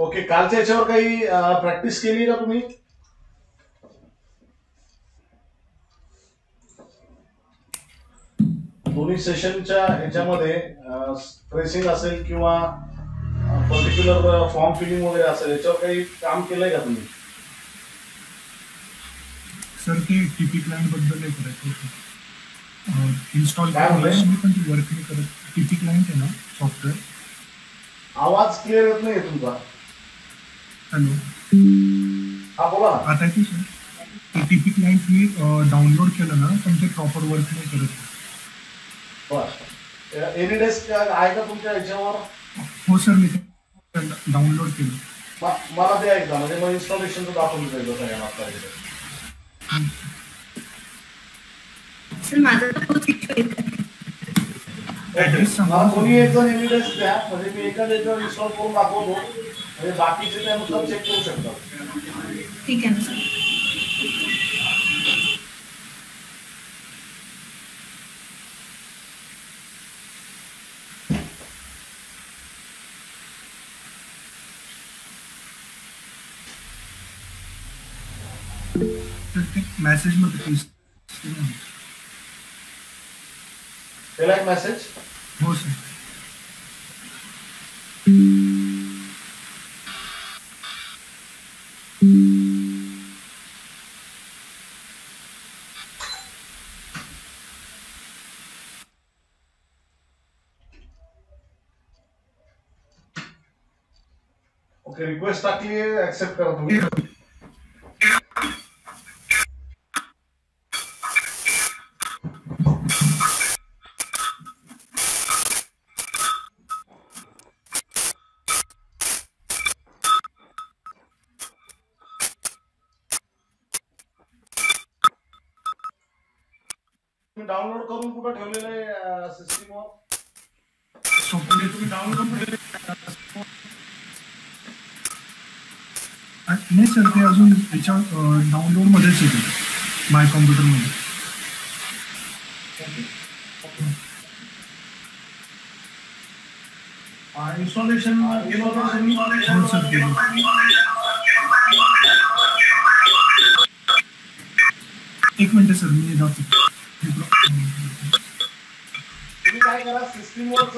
Okay कालच्या याच्यावर काही प्रॅक्टिस केली का तुम्ही? दोन्ही सेशनच्या याच्यामध्ये प्रेसिंग असेल किंवा पर्टिक्युलर फॉर्म फिलिंग वगैरे असेल याच्यावर काही काम केलंय का तुम्ही? सर ते टीपी क्लायंटबद्दल हे करायचं इन्स्टॉल काय? मी पण ते वर्क नाही करत. टीपी क्लायंट आहे ना सॉफ्टवेअर आवाज क्लिअर येत नाही तुमचा. हॅलो. हा बोला ना. आता येतो सर ते टीपी क्लायंट मी डाउनलोड केलं ना पण ते प्रॉपर वर्क नाही करत. बर. एनी डेस्क आहे का तुमच्या याच्यावर? हो सर मी डाउनलोड केलं. मला ते ऐकता म्हणजे मग इन्स्टॉलेशन दाखवून जाईल सगळ्यांना सर माझा तोच इश्यू येत सांगा. कोणी एक जण एनी डेस्क द्या म्हणजे मी एका याच्यावर इन्स्टॉल करून दाखवतो. म्हणजे बाकीचे त्यानुसार चेक करू शकतात ठीक आहे ना? सर तर ते मॅसेजमध्ये पेस्ट त्याला एक मेसेज हो। सर रिक्वेस्ट टाकली ऍक्सेप्ट करा तुम्ही डाउनलोड करून कुठं ठेवलेलं आहे सिस्टीमवर सॉफ्टवेअर तुम्ही डाउनलोड नाही सर ते अजून याच्या डाउनलोड मध्येच येते. माय कॉम्प्युटरमध्ये. इन्स्टॉलेशन केलं होतं तुम्ही हो सर केलं एक मिनिट सर मी जातो. तुम्ही काय करा सिस्टीमवरच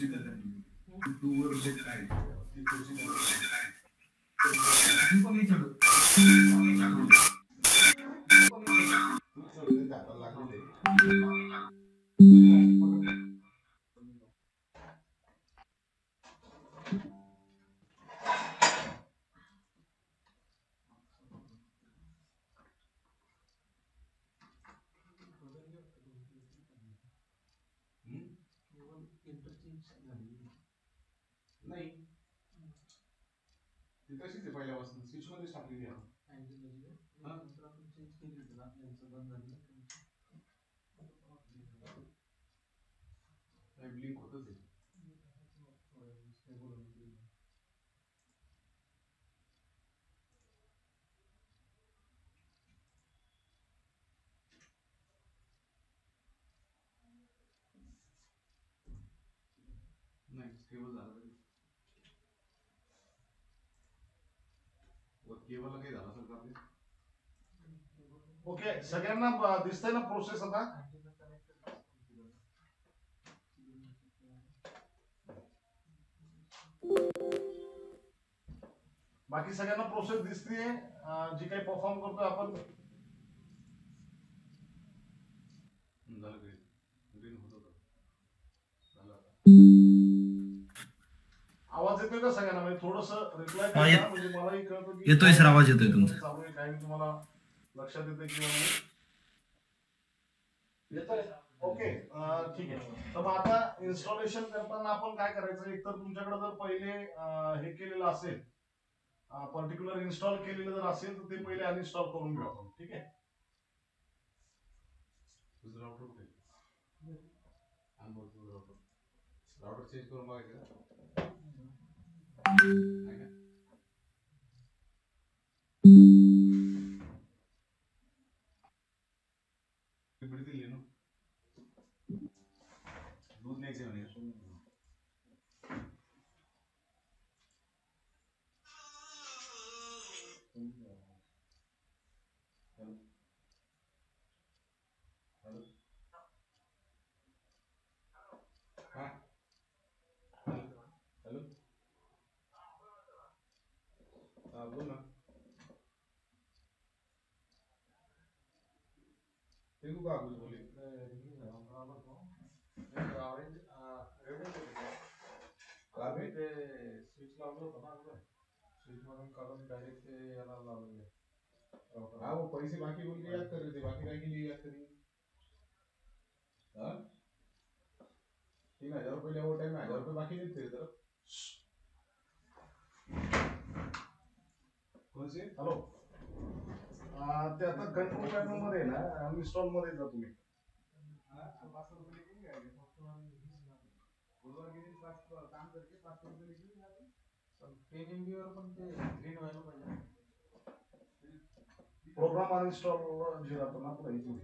खुर्ची देतात तू वर आहे ती नाही. ती तशीच आहे पहिल्यापासून. स्विच मध्येच टाकलेली आहे. स्टेबल झालं तरी वर केबलला काही झालं असेल का ओके सगळ्यांना दिसतंय ना प्रोसेस आता। बाकी सगळ्यांना प्रोसेस दिसतीये जी काही परफॉर्म करतोय आपण. झालं ग्रीन ग्रीन होत झालं आवाज येतोय का सगळ्यांना? म्हणजे थोडस रिप्लाय हा, येत- म्हणजे मलाही कळतं की येतोय सर, आवाज येतोय तुमचा. चालू आहे, काही तुम्हाला लक्षात येते किंवा नाही? येतोय? ओके अं, ठीक आहे. तर मग आता इन्स्टॉलेशन करताना आपण काय करायचं? एक तर तुमच्याकडे जर पहिले अं, हे केलेलं असेल पर्टिक्युलर इन्स्टॉल केलेलं जर असेल तर ते पहिले अनइन्स्टॉल करून घेऊ आपण. ठीक आहे? कुठे राउटर चेंज करून बघायचं. का? आहे का? बिडी दिली ना दूध न्यायचे म्हणे हॅलो हा हॅलो हा बोल ना तेलगू का कुछ बोले का बे? स्विच लावलं होतं ना अगोदर स्विच मधून काढून डायरेक्ट ते याला लावलेले हा वो पैसे बाकी बोल के याद कर रहे थे बाकी काय के लिए याद करेंगे हाँ तीन हजार रुपये वो टाइम में हजार रुपये बाकी नहीं थे तेरे हॅलो ते आता कंट्रोल पॅनलमध्ये आहे ना अनइन्स्टॉलमध्ये जा तुम्ही टेन एम वर पण ते ग्रीन व्हायला पाहिजे. प्रोग्राम अनइन्स्टॉल जे राहतो ना आपला इथे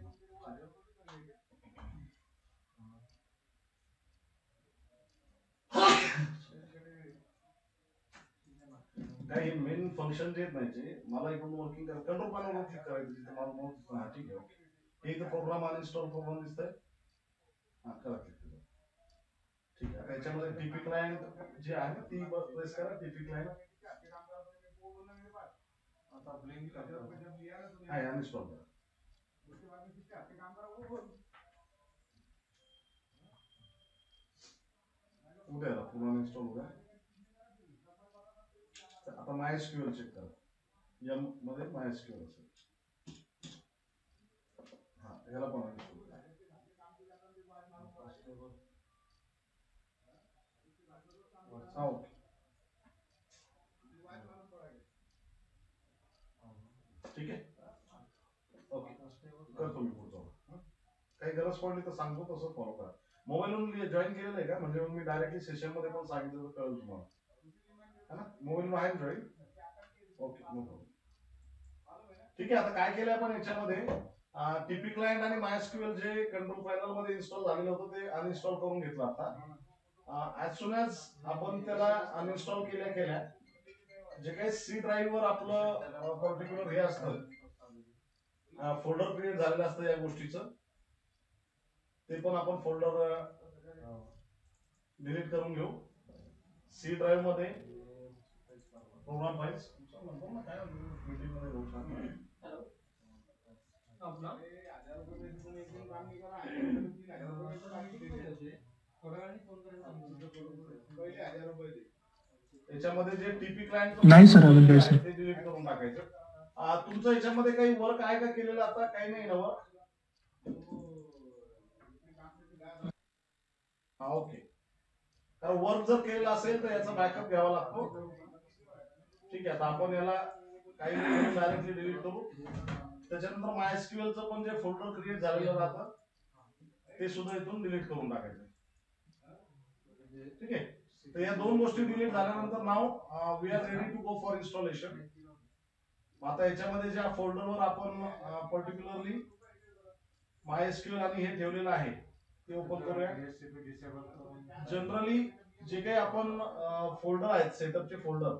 काही मेन फ़ंक्शन जे नाही मला इकडून वर्किंग करा कंट्रोल पॅनल क्लिक करायचं तिथे मला माऊस हा ठीक आहे ओके हे इथं प्रोग्राम अनइन्स्टॉल प्रोग्राम दिसतंय. हा करा क्लिक ठीक आहे आता याच्यामध्ये टीपी क्लायंट जे आहे ती प्रेस करा टीपी क्लायंट आता ब्लिंक करतो आहे अनइन्स्टॉल करा. उद्या आला, पुन्हा इन्स्टॉल उद्या आता माय एसक्यूएल चेक करा। एम मध्ये हा पण ओके। ठीक ओके। गरज पडली तर सांगतो तसं फॉलो करा। मोबाईलवरून जॉईन केलेलं आहे का? म्हणजे मग मी डायरेक्टली सेशन मध्ये पण सांगितलं तर तुम्हाला है ना? मोबाईलवर आहे ओके नो प्रॉब्लेम ठीक आहे आता काय केलं आपण याच्यामध्ये? टीपी क्लायंट आणि मायस्क्युएल जे कंट्रोल पॅनलमध्ये इन्स्टॉल झालेलं होतं ते अनइन्स्टॉल करून घेतलं आता. ऍज सुन ऍज आपण त्याला अनइन्स्टॉल केल्या केल्या जे काही सी ड्राईव्ह वर आपलं पर्टिक्युलर हे असतं फोल्डर क्रिएट झालेलं असतं या गोष्टीचं ते पण आपण फोल्डर डिलीट करून घेऊ. सी ड्राईव्हमध्ये प्रोग्राम फाईल्स याच्यामध्ये जे टीपी क्लायंट नाही सर अजून काही ते डिलीट करून टाकायचं आ, तुमचं याच्यामध्ये काही वर्क आहे का केलेलं आता काही नाही ना वर्क हा ओके कारण वर्क जर केलेलं असेल तर याचा बॅकअप घ्यावा लागतो. ठीक आहे आता आपण याला काही डायरेक्टली डिलीट करू. त्याच्यानंतर मायस्क्युएलचं पण जे फोल्डर क्रिएट झालेलं राहतं ते सुद्धा इथून डिलीट करून टाकायचं. ठीक आहे? तर या दोन गोष्टी डिलीट झाल्यानंतर नाव we are ready to go for installation आता याच्यामध्ये ज्या फोल्डरवर आपण uh, पर्टिक्युलरली मायस्क्युएल आणि हे ठेवलेलं आहे ते ओपन करूया. जनरली जे काही आपण uh, फोल्डर आहेत सेटअपचे फोल्डर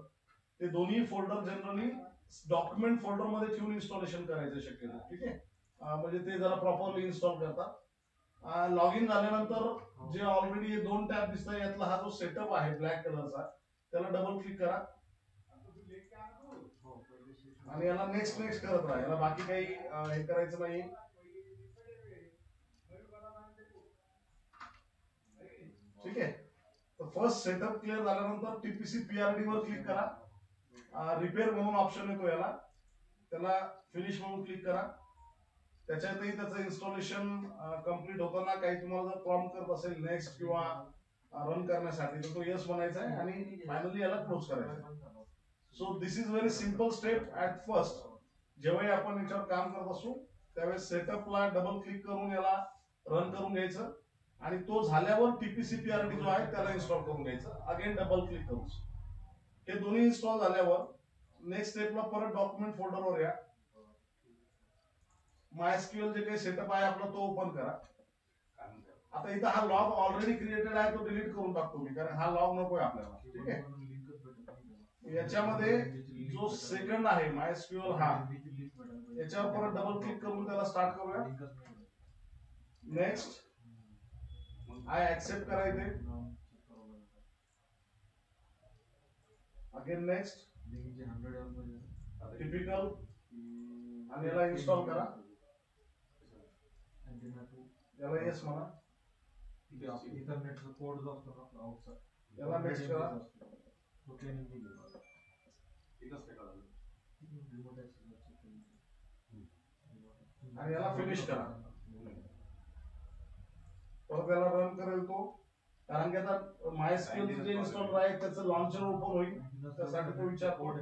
ते दोन्ही फोल्डर जनरली डॉक्युमेंट फोल्डरमध्ये ठेवून इन्स्टॉलेशन करायचं शक्यतो ठीक आहे? म्हणजे ते जरा प्रॉपरली इन्स्टॉल करतात. लॉग इन झाल्यानंतर जे ऑलरेडी हे दोन टॅब दिसतात यातला हा जो सेटअप आहे ब्लॅक कलरचा त्याला डबल क्लिक करा. आणि याला नेक्स्ट नेक्स्ट करत राहा. याला बाकी काही हे करायचं नाही. ठीक आहे? तर फर्स्ट सेटअप क्लिअर झाल्यानंतर टीपीसी पीआरडी वर क्लिक करा. रिपेअर म्हणून ऑप्शन येतो याला. त्याला फिनिश म्हणून क्लिक करा. त्याच्यातही त्याचं इन्स्टॉलेशन कंप्लीट होताना काही तुम्हाला जर प्रॉम्प्ट करत असेल नेक्स्ट किंवा रन करण्यासाठी तर तो येस म्हणायचा आहे आणि फायनली याला क्लोज करायचा so this is very simple step at first जेव्हाही आपण याच्यावर काम करत असू त्यावेळेस सेटअपला डबल क्लिक करून याला रन करून घ्यायचं. आणि तो झाल्यावर टीपीसीपीआरटी जो आहे त्याला इन्स्टॉल करून घ्यायचं. अगेन डबल क्लिक करून. हे दोन्ही इन्स्टॉल झाल्यावर नेक्स्ट स्टेपला परत डॉक्युमेंट फोल्डरवर या. मायस्क्युअल जे काही सेटअप आहे आपला तो ओपन करा. आता इथं हा लॉग ऑलरेडी क्रिएटेड आहे तो डिलीट करून टाकतो मी कारण हा लॉग नकोय आपल्याला. ठीक आहे? याच्यामध्ये जो सेकंड आहे मायस्क्युअल हा याच्यावर परत डबल क्लिक करून त्याला स्टार्ट करूया. नेक्स्ट आय ऍक्सेप्ट करायचे अगेन नेक्स्ट टिपिकल आणि याला इन्स्टॉल करा। याला येस म्हणा इंटरनेटचा कोड जो असतो ना आपला आउटचा याला नेक्स्ट करा तो ट्रेनिंग केली आणि याला फिनिश करा। परत याला रन करेल तो कारण की आता मायस्क्यूएल जे इन्स्टॉलर आहे त्याचं लॉन्चर ओपन होईल. त्यासाठी तो विचारतो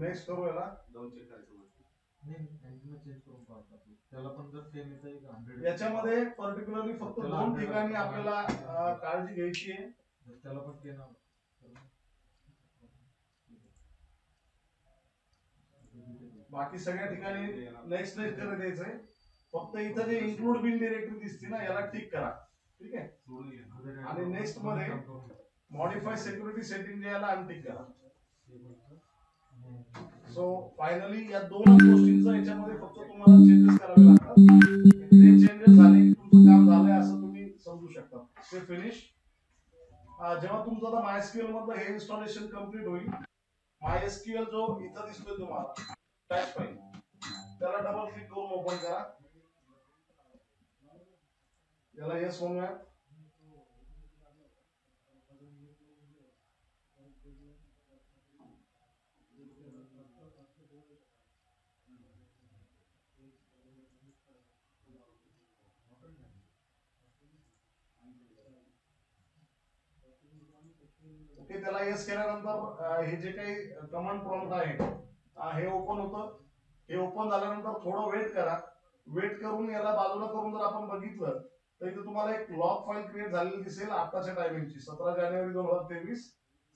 नेक्स्ट करू याला त्याला पण जर सेम येतं एक हंड्रेड याच्यामध्ये पर्टिक्युलरली फक्त दोन ठिकाणी आपल्याला काळजी घ्यायची आहे. त्याला पण ना बाकी सगळ्या ठिकाणी नेक्स्ट नेक्स्ट करत द्यायचंय. फक्त इथं जे इन्क्लूड बिन डिरेक्टरी दिसते ना याला टिक करा. ठीक आहे? आणि नेक्स्टमध्ये मॉडिफाय सेक्युरिटी सेटिंग जे याला अनटिक करा. सो फायनली या दोन गोष्टींचा याच्यामध्ये फक्त तुम्हाला चेंजेस करावे लागतात. ते चेंजेस झाले की तुमचं काम झालंय असं तुम्ही समजू शकता. ते फिनिश जेव्हा तुमचं आता मायस्क्यूएल मधलं हे इन्स्टॉलेशन कंप्लीट होईल मायस्क्यूएल जो इथं दिसतोय तुम्हाला टॅच पाहिजे त्याला डबल क्लिक करून ओपन करा. याला येस म्हणूया. ओके त्याला येस केल्यानंतर हे जे काही कमांड प्रॉम्प्ट आहे हे ओपन होतं. हे ओपन झाल्यानंतर थोडं वेट करा. वेट करून याला बाजूला करून जर आपण बघितलं तर इथे तुम्हाला एक लॉग फाईल क्रिएट झालेली दिसेल आताच्या टायमिंगची सतरा जानेवारी दोन हजार तेवीस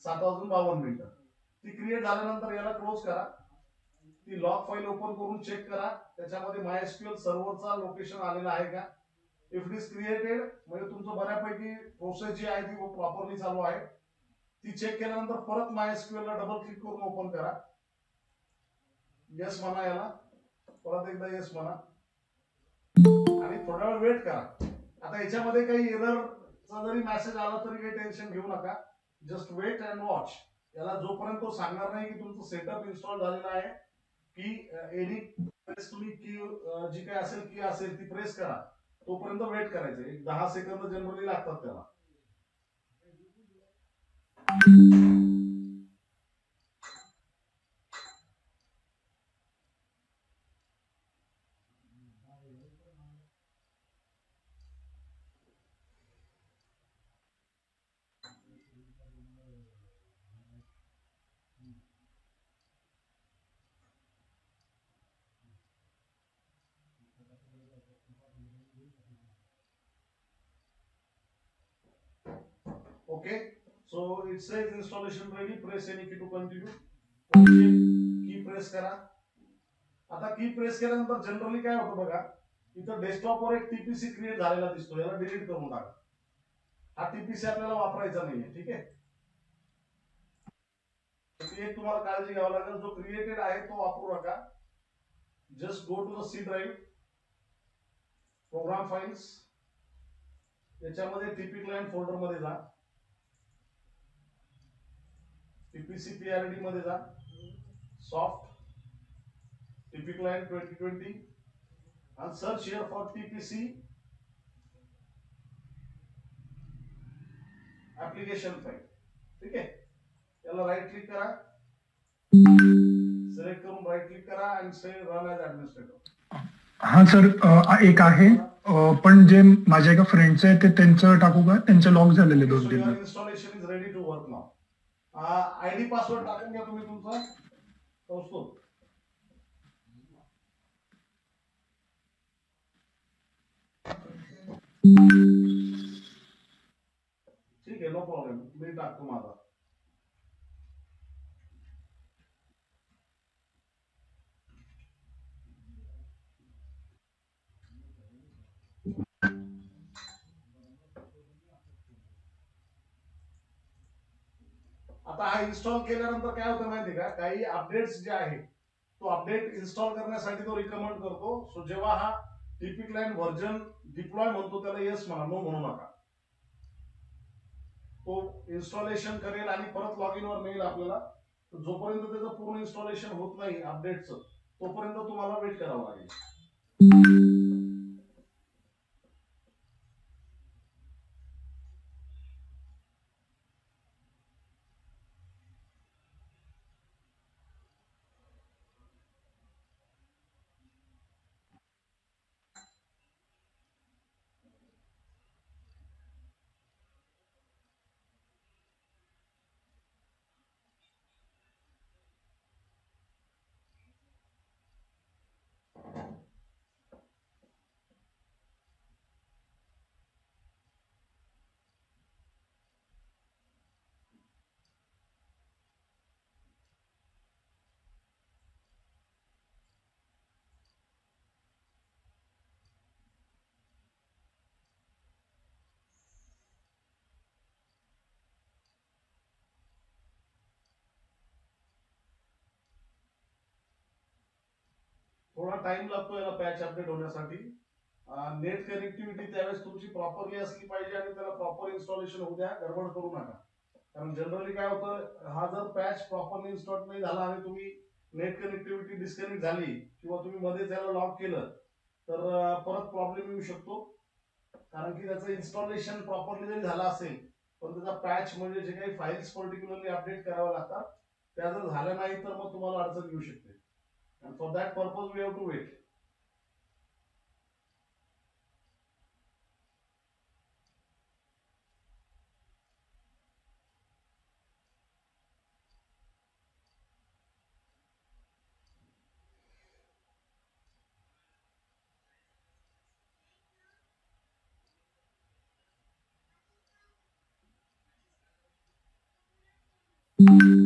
सात वाजून बावन्न मिनिटं. ती क्रिएट झाल्यानंतर याला क्लोज करा. ती लॉग फाईल ओपन करून चेक करा. त्याच्यामध्ये मायस्क्यूएल सर्व्हरचा लोकेशन आलेला आहे का? इफ इट इज क्रिएटेड म्हणजे तुमचं बऱ्यापैकी प्रोसेस जी आहे ती प्रॉपरली चालू आहे. ती चेक केल्यानंतर परत मायस्क्यूएल ला डबल क्लिक करून ओपन करा. येस म्हणा याला. परत एकदा येस म्हणा. आणि थोडा वेळ वेट करा. आता याच्यामध्ये काही एररचा जरी मेसेज आला तरी काही टेन्शन घेऊ नका. जस्ट वेट अँड वॉच याला जोपर्यंत तो सांगणार नाही की तुमचं सेटअप इन्स्टॉल झालेला आहे की एनी प्रेस तुम्ही की जी काही असेल की असेल ती प्रेस करा. तोपर्यंत वेट करायचं. एक दहा सेकंद जनरली लागतात त्याला. Okay, so it says installation ready, press any key to continue. Okay, key press करा. आता की प्रेस केल्यानंतर जनरली काय होतं बघा इथं डेस्कटॉपवर एक टीपीसी क्रिएट झालेला दिसतो याला डिलीट करून टाका. हा टीपीसी आपल्याला वापरायचा नाहीये ठीक आहे? एक तुम्हाला काळजी घ्यावी लागेल. जो क्रिएटेड आहे तो वापरू नका. Just go to the C drive program files याच्यामध्ये टीपी क्लायंट फोल्डरमध्ये जा. टीपीसी पीआरडी मध्ये जा. Soft TP client twenty twenty आणि search here for TPC application file ठीक आहे? याला राईट क्लिक करा. सिलेक्ट करून राईट क्लिक करा आणि से रन ॲज ऍडमिनिस्ट्रेटर हा सर एक आहे. पण जे माझ्या एका फ्रेंडचं आहे ते त्यांचं टाकू का? त्यांचे लॉक झालेले दोन तीन. Installation is ready to work now ID password टाकून घ्या तुम्ही तुमचा. कौस्तुभ. ठीक आहे नो प्रॉब्लेम मी टाकतो माझा. आता हा इन्स्टॉल केल्यानंतर काय होतं माहिती का? काही अपडेट्स जे आहे तो अपडेट इन्स्टॉल करण्यासाठी तो रिकमेंड करतो. सो जेव्हा हा टीपी क्लायंट व्हर्जन डिप्लॉय म्हणतो त्याला येस म्हणा नो म्हणू नका. तो इन्स्टॉलेशन करेल आणि परत लॉग इनवर मिळेल आपल्याला. जोपर्यंत त्याचं पूर्ण इन्स्टॉलेशन होत नाही अपडेटचं तोपर्यंत तुम्हाला वेट करावं लागेल. थोडा टाइम लागतो याला पॅच अपडेट होण्यासाठी. नेट कनेक्टिव्हिटी त्यावेळेस तुमची प्रॉपरली असली पाहिजे आणि त्याला प्रॉपर इन्स्टॉलेशन होऊ द्या गडबड करू नका. कारण जनरली काय होतं हा जर पॅच प्रॉपरली इन्स्टॉल नाही झाला आणि तुम्ही नेट कनेक्टिव्हिटी डिस्कनेक्ट झाली किंवा तुम्ही मध्ये त्याला लॉक केलं तर परत प्रॉब्लेम येऊ शकतो. कारण की त्याचं इन्स्टॉलेशन प्रॉपरली जरी झालं असेल पण त्याचा पॅच म्हणजे जे काही फाईल्स पर्टिक्युलरली अपडेट कराव्या लागतात त्या जर झाल्या नाही तर मग तुम्हाला अडचण येऊ शकते. And for that purpose, we have to wait. Thank mm -hmm. you.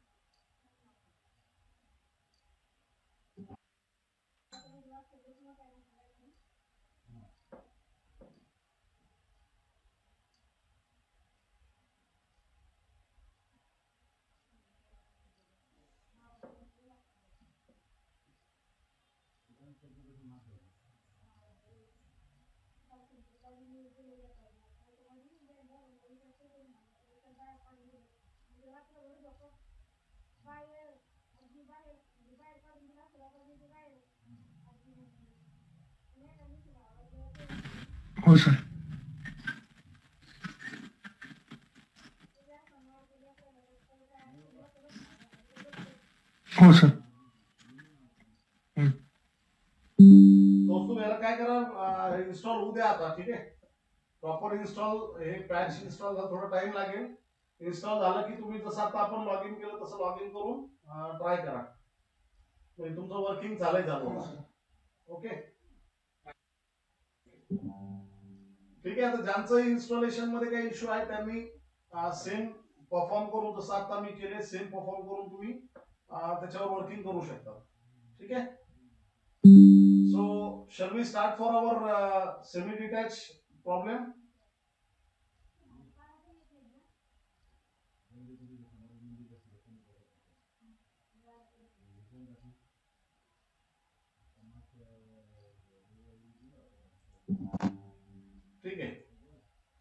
Fire. हो सर हो सर दोस्तों याला काय करा इन्स्टॉल होऊ द्या आता ठीक आहे? प्रॉपर इन्स्टॉल हे पॅच इन्स्टॉल थोडा टाइम लागेल. इन्स्टॉल झालं की तुम्ही जसं आता आपण लॉग इन केलं तसं लॉग इन करून ट्राय करा. म्हणजे तुमचं वर्किंग चालय झालं. ओके ठीक आहे आता ज्यांचं इन्स्टॉलेशनमध्ये काही इश्यू आहे त्यांनी सेम परफॉर्म करून जसं आता मी केले सेम परफॉर्म करून तुम्ही त्याच्यावर वर्किंग करू शकता ठीक आहे so shall start for for semi detach problem? ठीक आहे.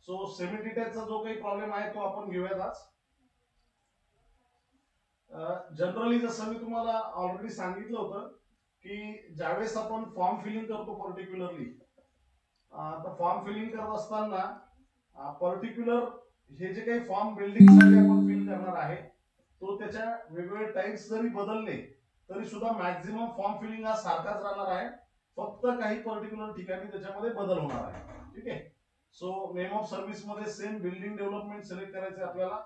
सो सेमी डिटॅचचा जो काही प्रॉब्लेम आहे तो आपण घेऊयात आज. जनरली जसं मी तुम्हाला ऑलरेडी सांगितलं होतं की ज्यावेळेस आपण फॉर्म फिलिंग करतो पर्टिक्युलरली तर फॉर्म फिलिंग करत असताना पर्टिक्युलर हे जे काही फॉर्म बिल्डिंगसाठी आपण फिल करणार आहे तो त्याच्या वेगवेगळे टाईप्स जरी बदलले तरी सुद्धा मॅक्झिमम फॉर्म फिलिंग हा सारखाच राहणार आहे. फक्त काही पर्टिक्युलर ठिकाणी त्याच्यामध्ये बदल होणार आहे. ठीक आहे? सो नेम ऑफ सर्व्हिसमध्ये सेम बिल्डिंग डेव्हलपमेंट सिलेक्ट करायचे आपल्याला.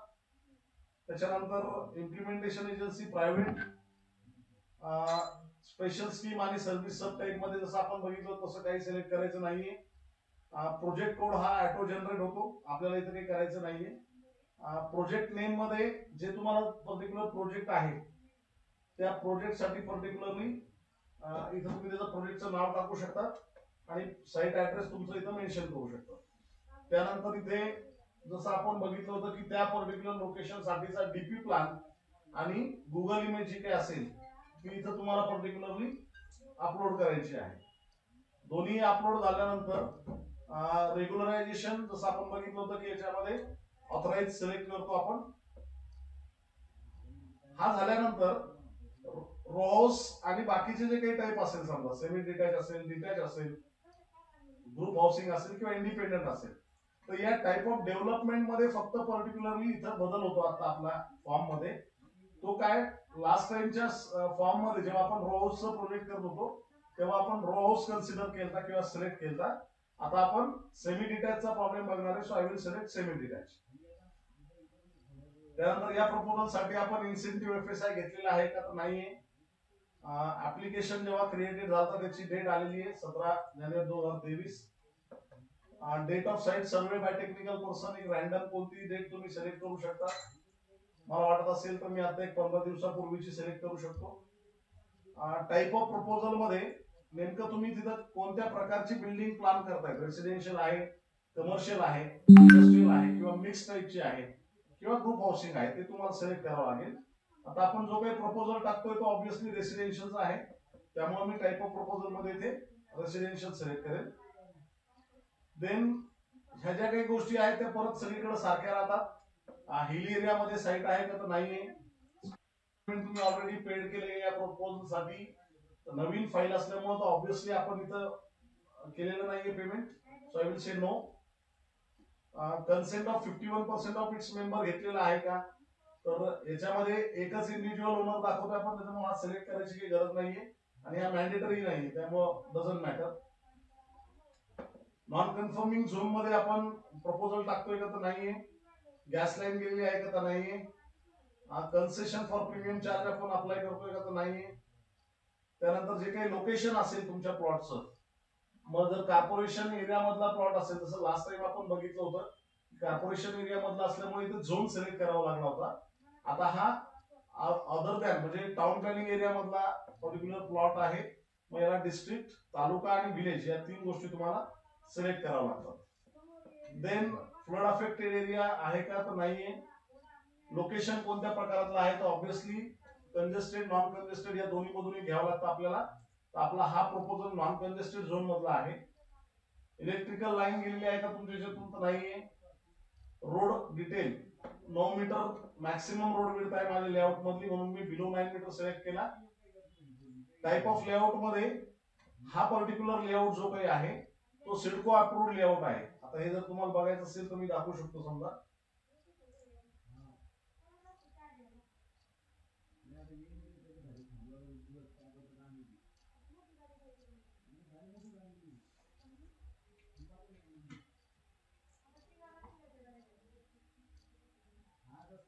त्याच्यानंतर implementation agency private special scheme आणि सर्व्हिस सब टाईपमध्ये जसं आपण बघितलं तसं काही सिलेक्ट करायचं नाहीये. प्रोजेक्ट कोड हा ऑटो जनरेट होतो. आपल्याला इथे काही करायचं नाहीये. प्रोजेक्ट नेममध्ये जे तुम्हाला पर्टिक्युलर प्रोजेक्ट आहे त्या प्रोजेक्टसाठी पर्टिक्युलरली इथं तुम्ही त्याचं प्रोजेक्टचं नाव टाकू शकता. आणि साईट ऍड्रेस तुमचं इथं मेन्शन करू शकता. त्यानंतर इथे जसं आपण बघितलं होतं की त्या पर्टिक्युलर लोकेशन साठीचा डीपी प्लॅन आणि गुगल इमेज जी काही असेल ती इथं तुम्हाला पर्टिक्युलरली अपलोड करायची आहे. दोन्ही अपलोड झाल्यानंतर रेग्युलरायझेशन जसं आपण बघितलं होतं की याच्यामध्ये ऑथराईज सिलेक्ट करतो आपण. हा झाल्यानंतर रॉस आणि बाकीचे जे काही टाईप असेल समजा सेमी डिटॅच असेल डिटॅच असेल ग्रुप हाऊसिंग असेल किंवा इंडिपेंडंट असेल तर या टाईप ऑफ डेव्हलपमेंटमध्ये फक्त पर्टिक्युलरली इथं बदल होतो आता आपला फॉर्ममध्ये. तो काय? लास्ट टाइमच्या फॉर्ममध्ये जेव्हा आपण रो हाऊसचा प्रोजेक्ट करत होतो तेव्हा आपण रो हाऊस कन्सिडर केलता किंवा सिलेक्ट केलता. आता आपण सेमी डिटॅचचा प्रॉब्लेम बघणार आहे so I will select semi detach त्यानंतर या प्रपोजलसाठी आपण इन्सेंटिव्ह एफ एस आय घेतलेला आहे का? तर नाहीये. ऍप्लिकेशन जेव्हा क्रिएटेड झालं त्याची डेट आलेली आहे सतरा जानेवारी दोन हजार तेवीस. Date of site survey by technical person एक रॅन्डम कोणती डेट तुम्ही सिलेक्ट करू शकता. मला वाटत असेल तर मी आता एक पंधरा दिवसापूर्वीची सिलेक्ट करू शकतो. टाईप ऑफ प्रपोजलमध्ये नेमकं तुम्ही तिथं कोणत्या प्रकारची बिल्डिंग प्लॅन करताय? रेसिडेन्शियल आहे कमर्शियल आहे इंडस्ट्रियल आहे किंवा मिक्स टाईपची आहे किंवा ग्रुप हाऊसिंग आहे ते तुम्हाला सिलेक्ट करावं लागेल. आता आपण जो काही प्रपोजल टाकतोय तो ऑब्विसली रेसिडेन्शियलचा आहे. त्यामुळे मी टाईप ऑफ प्रपोजलमध्ये इथे रेसिडेन्शियल सिलेक्ट करेल देन ह्या ज्या काही गोष्टी आहेत त्या परत सगळीकडे सारख्या राहतात. हिल एरियामध्ये साईट आहे का तर नाहीये. तुम्ही ऑलरेडी पेड केले या प्रपोजलसाठी. नवीन फाईल असल्यामुळे तर ऑब्विसली आपण इथं केलेलं नाहीये payment so I will say no consent of fifty one percent of its member घेतलेला आहे का? तर याच्यामध्ये एकच इंडिव्हिज्युअल ओनर दाखवतोय आपण त्याच्यामुळे हा सिलेक्ट करायची काही गरज नाहीये आणि हा मॅन्डेटरी नाही त्यामुळं डझंट मॅटर नॉन कन्फर्मिंग झोनमध्ये आपण प्रपोजल टाकतोय का तर नाहीये. गॅस लाईन गेलेली आहे का तर नाहीये. कन्सेशन फॉर प्रीमियम चार्ज आपण अप्लाय करतोय का तर नाहीये. त्यानंतर जे काही लोकेशन असेल तुमच्या प्लॉटचं मग जर कॉर्पोरेशन एरिया मधला प्लॉट असेल जसं लास्ट टाइम आपण बघितलं होतं कॉर्पोरेशन एरिया मधला असल्यामुळे इथे झोन सिलेक्ट करावा लागला होता. आता हा अदर दॅन म्हणजे टाउन प्लॅनिंग एरिया मधला पर्टिक्युलर प्लॉट आहे. मग याला डिस्ट्रिक्ट तालुका आणि विलेज या तीन गोष्टी तुम्हाला सिलेक्ट कराव्या लागतात. देन फ्लड अफेक्टेड एरिया आहे का तर नाहीये. लोकेशन कोणत्या प्रकारातलं आहे तर ऑब्विसली कंजेस्टेड नॉन कंजेस्टेड या दोन्ही मधून घ्यावं लागतं आपल्याला. तर आपला हा प्रपोजल नॉन कंजेस्टेड झोन मधला आहे. इलेक्ट्रिकल लाईन गेलेली आहे का तुमच्या याच्यातून? तर नाहीये. रोड डिटेल नऊ मीटर मॅक्सिमम रोड मिळत आहे माझ्या लेआउट मधली म्हणून मी बिलो नाईन मीटर सिलेक्ट केला. टाइप ऑफ लेआउटमध्ये हा पर्टिक्युलर लेआउट जो काही आहे तो सिडको अप्रूव्ड लेआउट आहे. आता हे जर तुम्हाला बघायचं असेल तर मी दाखवू शकतो समजा.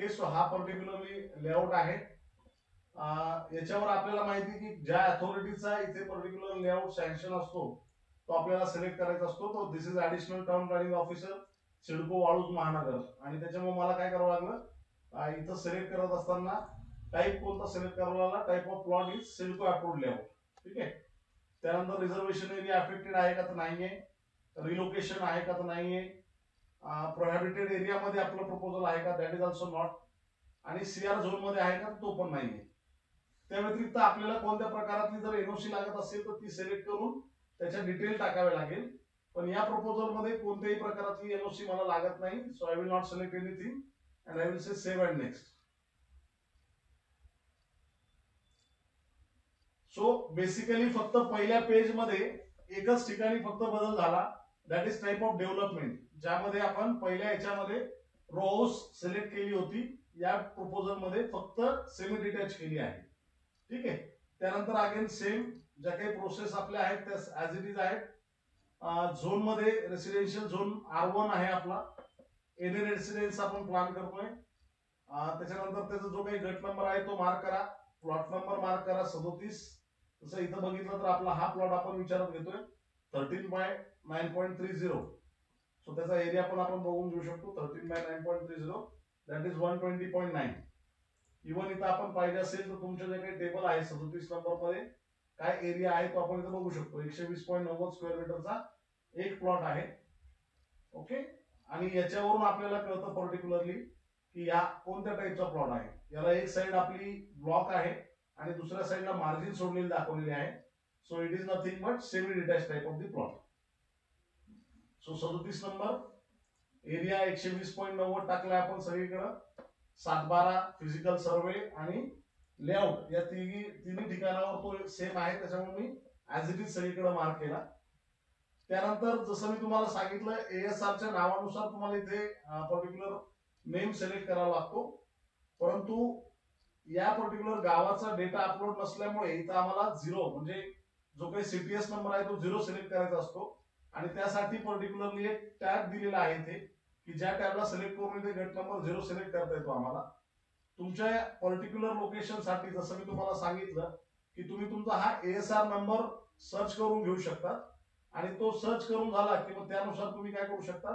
ओके सो हा पर्टिक्युलरली लेआउट आहे. याच्यावर आपल्याला माहिती की ज्या अथॉरिटीचा इथे पर्टिक्युलर लेआउट सँक्शन असतो तो आपल्याला सिलेक्ट करायचा असतो. तो this is additional town planning officer CIDCO Waluj Mahanagar. आणि त्याच्यामुळे मला काय करावं लागलं? इथं सिलेक्ट करत असताना टाईप कोणता सिलेक्ट करावा लागला? Type of plot is CIDCO approved layout ठीक आहे? त्यानंतर रिझर्वेशन एरिया अफेक्टेड आहे का तर नाहीये. रिलोकेशन आहे का तर नाहीये. प्रोहॅबिटेड एरियामध्ये आपलं प्रपोजल आहे का? दॅट इज ऑल्सो नॉट आणि सीआर झोनमध्ये आहे का? तो पण नाहीये. त्या व्यतिरिक्त आपल्याला कोणत्या प्रकारातली जर एनओसी लागत असेल तर ती सिलेक्ट करून त्याच्या डिटेल टाकावे लागेल. पण या प्रपोजलमध्ये कोणत्याही प्रकारातली एनओसी मला लागत नाही so I will not select anything and I will say save and next so basically फक्त पहिल्या पेजमध्ये एकच ठिकाणी फक्त बदल झाला. That is type of development ज्यामध्ये आपण पहिल्या याच्यामध्ये रोस सिलेक्ट केली होती. या प्रपोजलमध्ये फक्त सेमी डिटॅच केली आहे. ठीक आहे? त्यानंतर अगेन सेम ज्या काही प्रोसेस आपल्या आहेत त्या ऍज इट इज आहेत. झोनमध्ये रेसिडेन्शियल झोन आर वन आहे आपला. एनी रेसिडेन्स आपण प्लॅन करतोय. त्याच्यानंतर त्याचा जो काही गट नंबर आहे तो मार्क करा. प्लॉट नंबर मार्क करा सदोतीस. तसं इथं बघितलं तर आपला हा प्लॉट आपण विचारात घेतोय. Thirteen by nine point three zero so त्याचा एरिया पण आपण बघून घेऊ शकतो thirteen by nine point three zero that is one twenty point nine even इथं आपण पाहिजे असेल तर तुमच्या जे काही टेबल आहे सदोतीस नंबरमध्ये काय एरिया आहे तो आपण इथं बघू शकतो. एकशे वीस पॉईंट नव्वद स्क्वेअर मीटरचा एक प्लॉट आहे. ओके आणि याच्यावरून आपल्याला कळतं पर्टिक्युलरली की या कोणत्या टाईपचा प्लॉट आहे. याला एक साइड आपली ब्लॉक आहे आणि दुसऱ्या साईडला मार्जिन सोडलेली दाखवलेली आहे. So it is nothing but semi detach type of the plot so सदोतीस नंबर एरिया एकशे वीस पॉईंट नव्वद टाकलाय आपण सगळीकडं. सात बारा फिजिकल सर्वे आणि लेआउट या तिघी तिन्ही ठिकाणावर तो सेम आहे त्याच्यामुळे मी ऍज इट इज सगळीकडे मार्क केला. त्यानंतर जसं मी तुम्हाला सांगितलं ASR च्या नावानुसार तुम्हाला इथे पर्टिक्युलर नेम सिलेक्ट करावा लागतो. परंतु या पर्टिक्युलर गावाचा डेटा अपलोड नसल्यामुळे इथं आम्हाला झिरो म्हणजे जो काही सीटीएस नंबर आहे तो झिरो सिलेक्ट करायचा असतो. आणि त्यासाठी पर्टिक्युलरली एक टॅब दिलेला आहे इथे की ज्या टॅबला सिलेक्ट करून इथे गट नंबर झिरो सिलेक्ट करता येतो आम्हाला. तुमच्या पर्टिक्युलर लोकेशनसाठी जसं मी तुम्हाला सांगितलं की तुम्ही तुमचा हा एएसआर नंबर सर्च करून घेऊ शकता. आणि तो सर्च करून झाला की मग त्यानुसार तुम्ही काय करू शकता?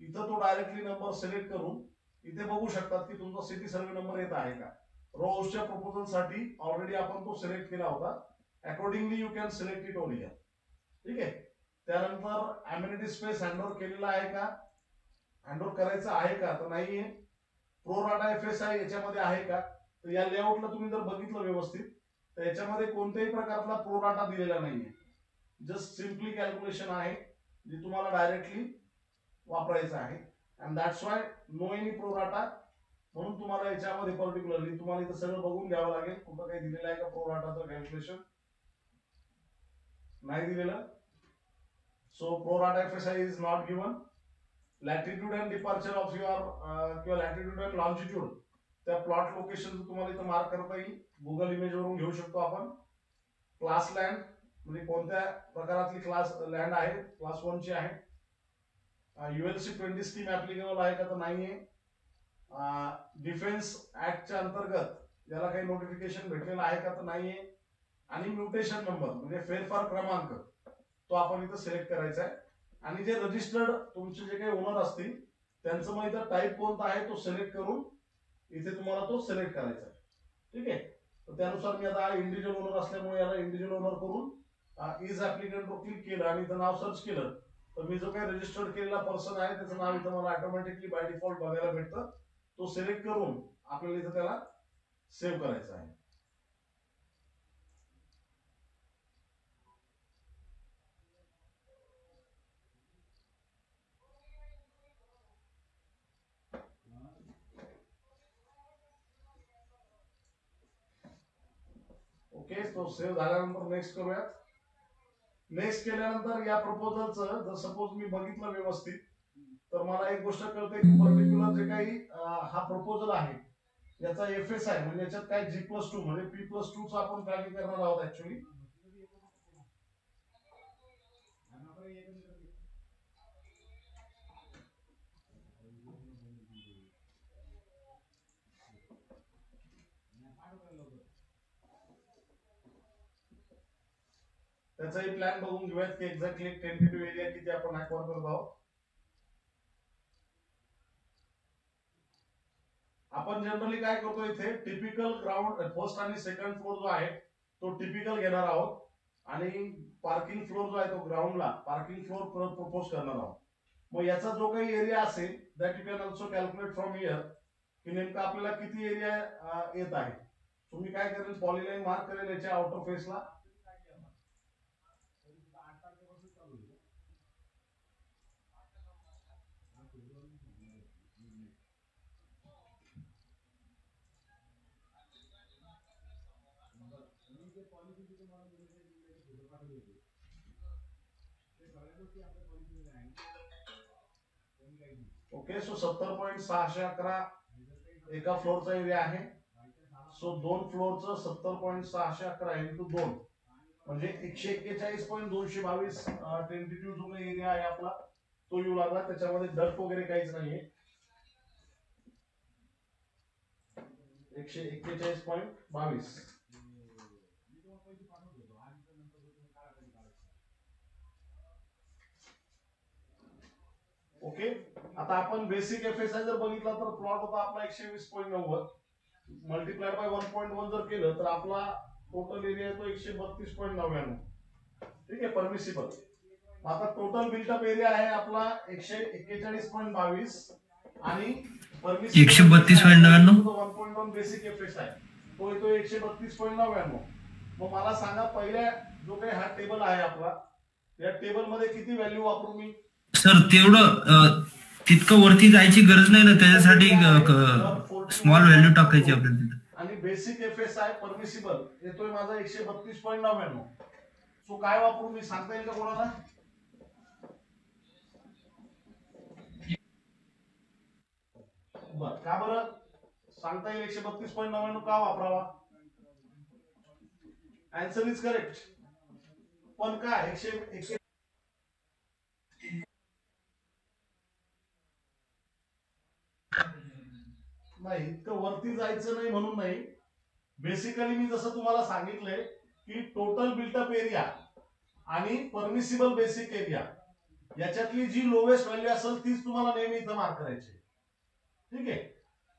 इथं तो डायरेक्टली नंबर सिलेक्ट करून इथे बघू शकतात की तुमचा सिटी सर्वे नंबर येत आहे का? रोजच्या हाऊसच्या प्रपोजलसाठी ऑलरेडी आपण तो सिलेक्ट केला होता. Accordingly you can select it own ठीक आहे? त्यानंतर अम्युनिटी स्पेस हँडओव्हर केलेला आहे का? हँडओव्हर करायचं आहे का? तर नाहीये. प्रोराटा एफ एस आय याच्यामध्ये आहे का? तर या लेआउटला तुम्ही जर बघितलं व्यवस्थित तर याच्यामध्ये कोणत्याही प्रकारचा प्रोराटा दिलेला नाहीये. जस्ट सिम्पली कॅल्क्युलेशन आहे जे तुम्हाला डायरेक्टली वापरायचं आहे. And that's why no any pro rata म्हणून तुम्हाला याच्यामध्ये पर्टिक्युलरली तुम्हाला इथं सगळं बघून घ्यावं लागेल कुठं काही दिलेलं आहे का प्रोराटाचं कॅल्क्युलेशन नाही दिलेलं? So pro rata F S I is not given latitude and your of your किंवा लॅटिट्यूड अँड लॉन्जिट्यूड त्या प्लॉट लोकेशन तुम्हाला इथं मार्क करता येईल. गुगल इमेज वरून घेऊ शकतो आपण. क्लास लँड म्हणजे कोणत्या प्रकारातली क्लास लँड आहे? क्लास वन ची आहे. युएलसी ट्वेंटी स्कीम ऍप्लिकेबल आहे का? तर नाहीये. Uh, डिफेन्स ऍक्टच्या अंतर्गत याला काही नोटिफिकेशन भेटलेलं आहे का? तर नाहीये. आणि म्युटेशन नंबर म्हणजे फेरफार क्रमांक. तो आपण इथं सिलेक्ट करायचा आहे आणि जे रजिस्टर्ड तुमचे जे काही ओनर असतील त्यांचं मग इथं टाईप कोणता आहे तो सिलेक्ट करून इथे तुम्हाला तो सिलेक्ट करायचा आहे ठीक आहे? तर त्यानुसार मी आता इंडिव्हिज्युअल ओनर असल्यामुळे याला इंडिव्हिज्युअल ओनर करून इज ऍप्लिकंट क्लिक केलं आणि इथं नाव सर्च केलं तर मी जो काही रजिस्टर्ड केलेला पर्सन आहे त्याचं नाव इथं मला ऑटोमॅटिकली बाय डिफॉल्ट बघायला भेटतं. तो सिलेक्ट करून आपल्याला इथं त्याला सेव्ह करायचा आहे. ओके तो सेव्ह झाल्यानंतर नेक्स्ट करूयात. नेक्स्ट केल्यानंतर या प्रपोजलचं जर सपोज मी बघितलं व्यवस्थित तर मला एक गोष्ट कळते की पर्टिक्युलर जे काही हा प्रपोजल आहे याचा एफ एस आहे म्हणजे याच्यात काय जी प्लस टू म्हणजे पी प्लस टू चा आपण काय करणार आहोत ऍक्च्युली त्याचाही प्लॅन बघून घेऊयात की एक्झॅक्टली टेंटेटिव्ह एरिया किती आपण अक्वायर करत आहोत. आपण जनरली काय करतो इथे टिपिकल ग्राउंड फर्स्ट आणि सेकंड फ्लोर जो आहे तो टिपिकल घेणार आहोत. आणि पार्किंग फ्लोर जो आहे तो ग्राउंडला पार्किंग फ्लोर प्रपोज करणार आहोत. मग याचा जो काही एरिया असेल that you can also calculate from here की नेमका आपल्याला किती एरिया येत आहे. तुम्ही काय करेल पॉलिलाईन मार्क करेल याच्या आउटर फेसला ओके सो सत्तर पॉईंट सहाशे अकरा एका फ्लोअरचा एरिया आहे. सो दोन फ्लोअरचं सत्तर पॉईंट सहाशे अकरा इंटू दोन. म्हणजे एकशे एक्केचाळीस पॉईंट दोनशे बावीस टेंटेटिव्ह जो काही एरिया आहे आपला तो येऊ लागला. त्याच्यामध्ये डस्ट वगैरे काहीच नाहीये. एकशे एक्केचाळीस पॉईंट बावीस. ओके आता आपण बेसिक एफ एस आय जर बघितला तर प्लॉट होता आपला एकशे वीस पॉईंट नव्वद. Multiply by one point one जर केलं तर आपला टोटल एरिया येतो एकशे बत्तीस पॉईंट नव्याण्णव. ठीक आहे? परमिसिबल आता टोटल बिल्टअप एरिया आहे आपला एकशे एक्केचाळीस पॉईंट बावीस आणि एकशे बत्तीस point नव्याण्णव? One point one basic F S आहे तो येतो एकशे बत्तीस पॉईंट नव्याण्णव. मग मला सांगा पहिल्या जो काही हा टेबल आहे आपला या टेबलमध्ये किती व्हॅल्यू वापरू मी? सर तेवढं तितकं वरती जायची गरज नाही ना त्याच्यासाठी स्मॉल व्हॅल्यू टाकायची आपल्याला तिथं. आणि basic F S I permissible येतोय माझा एकशे बत्तीस पॉईंट नव्याण्णव. सो काय वापरू मी? सांगता येईल का कोणाला? बर का बरं? सांगता येईल एकशे बत्तीस पॉईंट नव्याण्णव का वापरावा? अँसर इज करेक्ट पण काय एकशे एकशे नाही इतकं वरती जायचं नाही म्हणून नाही. बेसिकली मी जसं तुम्हाला सांगितलंय की टोटल बिल्टअप एरिया आणि परमिसिबल बेसिक एरिया याच्यातली जी लोवेस्ट व्हॅल्यू असेल तीच तुम्हाला नेहमी इथं मार्क करायची ठीक आहे?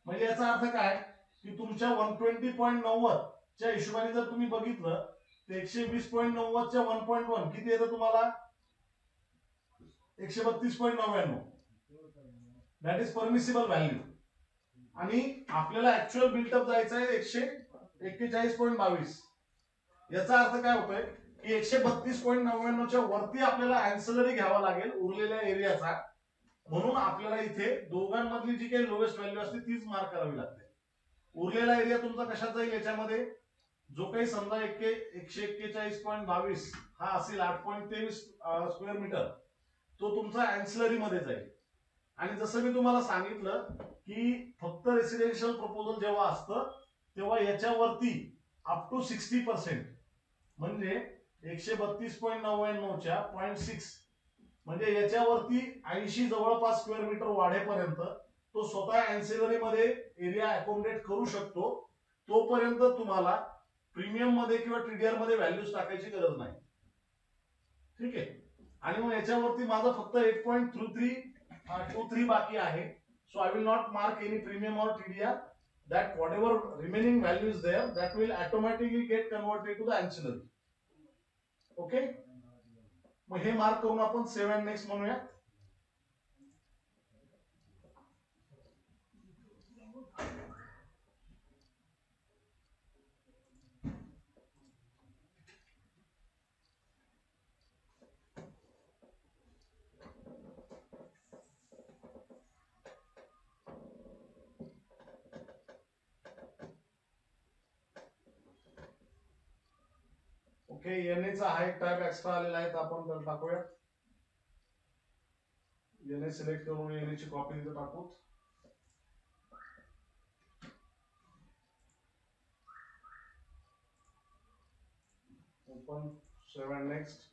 म्हणजे याचा अर्थ काय? की तुमच्या वन ट्वेंटी पॉईंट नव्वद च्या हिशोबाने जर तुम्ही बघितलं तर एकशे वीस पॉईंट नव्वदच्या वन पॉईंट वन किती येतं तुम्हाला? एकशे बत्तीस पॉईंट नव्याण्णव. दॅट इज परमिसिबल व्हॅल्यू आणि आपल्याला ऍक्च्युअल बिल्टअप जायचं आहे एकशे एक्केचाळीस पॉईंट बावीस. याचा अर्थ काय होतोय? की एकशे बत्तीस पॉईंट नव्याण्णवच्या वरती आपल्याला अँसलरी घ्यावा लागेल उरलेल्या एरियाचा म्हणून आपल्याला इथे दोघांमधली जी काही लोएस्ट व्हॅल्यू असते तीच मार्क करावी लागते. उरलेला एरिया तुमचा कशात जाईल याच्यामध्ये? जो काही समजा एक्के एकशे एक्केचाळीस पॉईंट बावीस हा असेल आठ पॉईंट तेवीस स्क्वेअर मीटर तो तुमचा अँसलरी मध्ये जाईल. आणि जसं मी तुम्हाला सांगितलं की फक्त रेसिडेन्शियल प्रपोजल जेव्हा असतं तेव्हा याच्यावरती अप टू सिक्स्टी पर्सेंट म्हणजे एकशे बत्तीस पॉईंट नव्याण्णवच्या पॉईंट सिक्स म्हणजे याच्यावरती ऐंशी जवळपास स्क्वेअर मीटर वाढेपर्यंत तो स्वतः अँसेलरी मध्ये एरिया अकोमोडेट करू शकतो तोपर्यंत तुम्हाला प्रीमियममध्ये किंवा टीडीआरमध्ये व्हॅल्यूज टाकायची गरज नाही. ठीक आहे? आणि मग याच्यावरती माझं फक्त एट पॉईंट थ्रू थ्री हा टू थ्री बाकी आहे. So I will not mark any premium or T that whatever remaining value is there that will automatically get converted to the ancillary okay मग हे मार्क करून आपण save and next म्हणूया okay N एचा हा एक टाईप एक्स्ट्रा आलेला आहे तर आपण त्याला टाकूया. ए सिलेक्ट करून एन एची कॉपी तिथे टाकू. Open seven next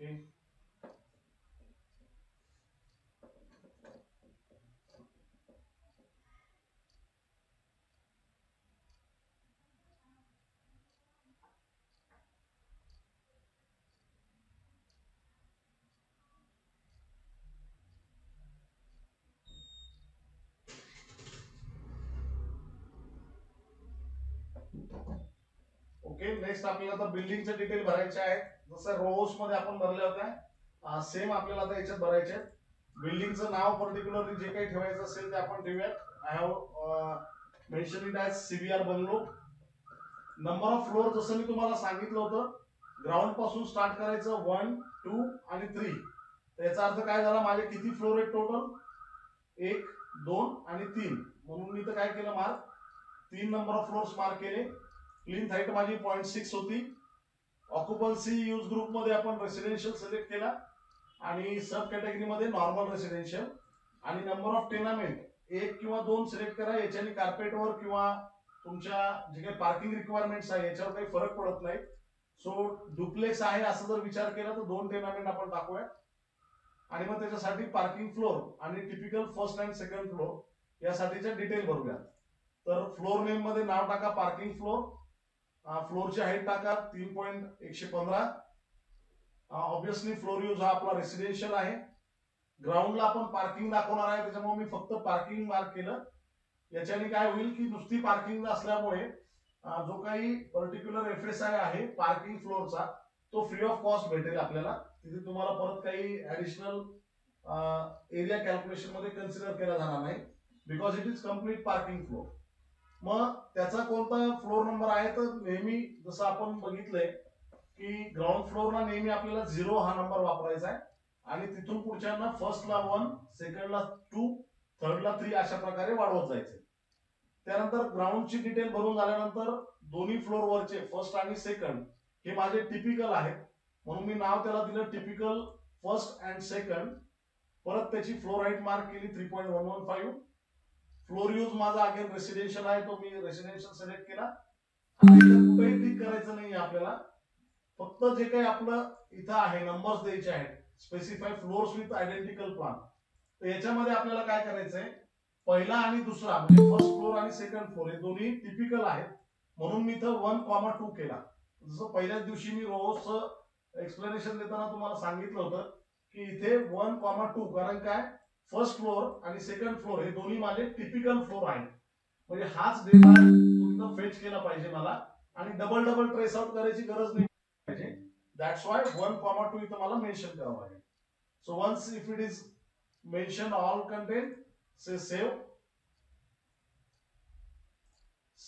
okay okay next आपल्याला आता बिल्डिंगच्या डिटेल भरायचे आहेत. जसं रोजमध्ये आपण भरल्या होत्या सेम आपल्याला आता याच्यात भरायचे आहेत. बिल्डिंगचं नाव पर्टिक्युलरली जे काही ठेवायचं असेल ते आपण ठेवूयात. I have mention it as CBR bungalow number of floor जसं मी तुम्हाला सांगितलं होतं ग्राउंडपासून स्टार्ट करायचं वन टू आणि थ्री याचा अर्थ काय झाला? माझे किती फ्लोअर आहेत टोटल एक दोन आणि तीन. म्हणून मी तर काय केलं? मार्क तीन नंबर ऑफ फ्लोअर्स मार्क केले. क्लीन हाईट माझी पॉईंट सिक्स होती. ऑक्युपन्सी यूज ग्रुपमध्ये आपण रेसिडेन्शियल सिलेक्ट केला. आणि सब कॅटेगरीमध्ये नॉर्मल रेसिडेन्शियल आणि नंबर ऑफ टेनामेंट एक किंवा दोन सिलेक्ट करा. याच्याने कार्पेटवर किंवा तुमच्या जे काही पार्किंग रिक्वायरमेंट्स आहे याच्यावर काही फरक पडत नाही. सो डुप्लेक्स आहे असं जर विचार केला तर दोन टेनामेंट आपण टाकूया आणि मग त्याच्यासाठी पार्किंग फ्लोर आणि typical first and second floor यासाठीच्या डिटेल भरूया. तर फ्लोर नेममध्ये नाव टाका पार्किंग फ्लोर फ्लोरची हाईट टाका तीन पॉईंट एकशे पंधरा. ऑब्विसली फ्लोर यूज हा आपला रेसिडेन्शियल आहे. ग्राउंडला आपण पार्किंग दाखवणार आहे त्याच्यामुळे मी फक्त पार्किंग मार्क केलं. याच्याने काय होईल की नुसती पार्किंग असल्यामुळे जो काही पर्टिक्युलर एफ एस आय आहे पार्किंग फ्लोअरचा तो फ्री ऑफ कॉस्ट भेटेल आपल्याला. तिथे तुम्हाला परत काही ऍडिशनल एरिया कॅल्क्युलेशनमध्ये कन्सिडर केला जाणार नाही. Because it is complete parking floor मग त्याचा कोणता फ्लोर नंबर आहे तर नेहमी जसं आपण बघितलंय की ग्राउंड फ्लोअरला नेहमी आपल्याला झिरो हा नंबर वापरायचा आहे. आणि तिथून पुढच्यांना फर्स्टला वन सेकंडला टू थर्डला थ्री अशा प्रकारे वाढवत जायचे. त्यानंतर ग्राउंडची डिटेल भरून झाल्यानंतर दोन्ही फ्लोअरवरचे फर्स्ट आणि सेकंड हे माझे टिपिकल आहेत. म्हणून मी नाव त्याला दिलं टिपिकल फर्स्ट अँड सेकंड परत त्याची फ्लोर हाईट मार्क केली three point one one five floor use माझा अगेन रेसिडेन्शियल आहे तो मी रेसिडेन्शियल सिलेक्ट केला. कुठेही टिक करायचं नाही आपल्याला. फक्त जे काही आपलं इथं आहे नंबर्स द्यायचे आहेत. Specify floors with identical plan तर याच्यामध्ये आपल्याला काय करायचंय? पहिला आणि दुसरा म्हणजे फर्स्ट फ्लोर आणि सेकंड फ्लोर हे दोन्ही टिपिकल आहेत. म्हणून मी इथं वन कॉमा टू केला. जसं पहिल्याच दिवशी मी रोजचं एक्सप्लेनेशन देताना तुम्हाला सांगितलं होतं की इथे वन कॉमा टू कारण काय? फर्स्ट फ्लोअर आणि सेकंड फ्लोअर हे दोन्ही माझे टिपिकल फ्लोअर आहेत. म्हणजे हाच डेटा तुमचा फेच केला पाहिजे मला. आणि डबल डबल ट्रेस आउट करायची गरज नाही. पाहिजे that's why one comma two इथं मला मेन्शन करावं लागेल. So once if it is mention all content say save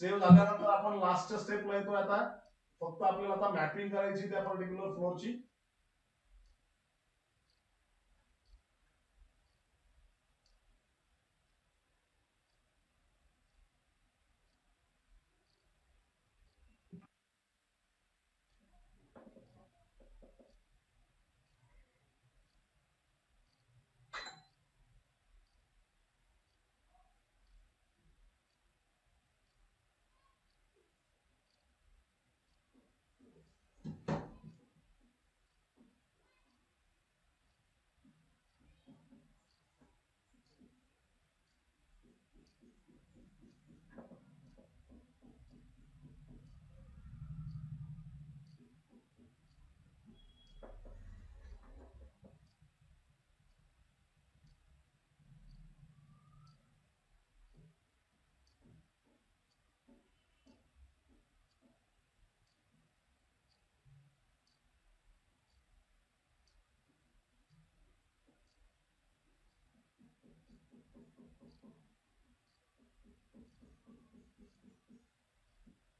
save झाल्यानंतर आपण लास्टच्या स्टेपला येतो आता. फक्त आपल्याला आता मॅपिंग करायची त्या पर्टिक्युलर फ्लोअरची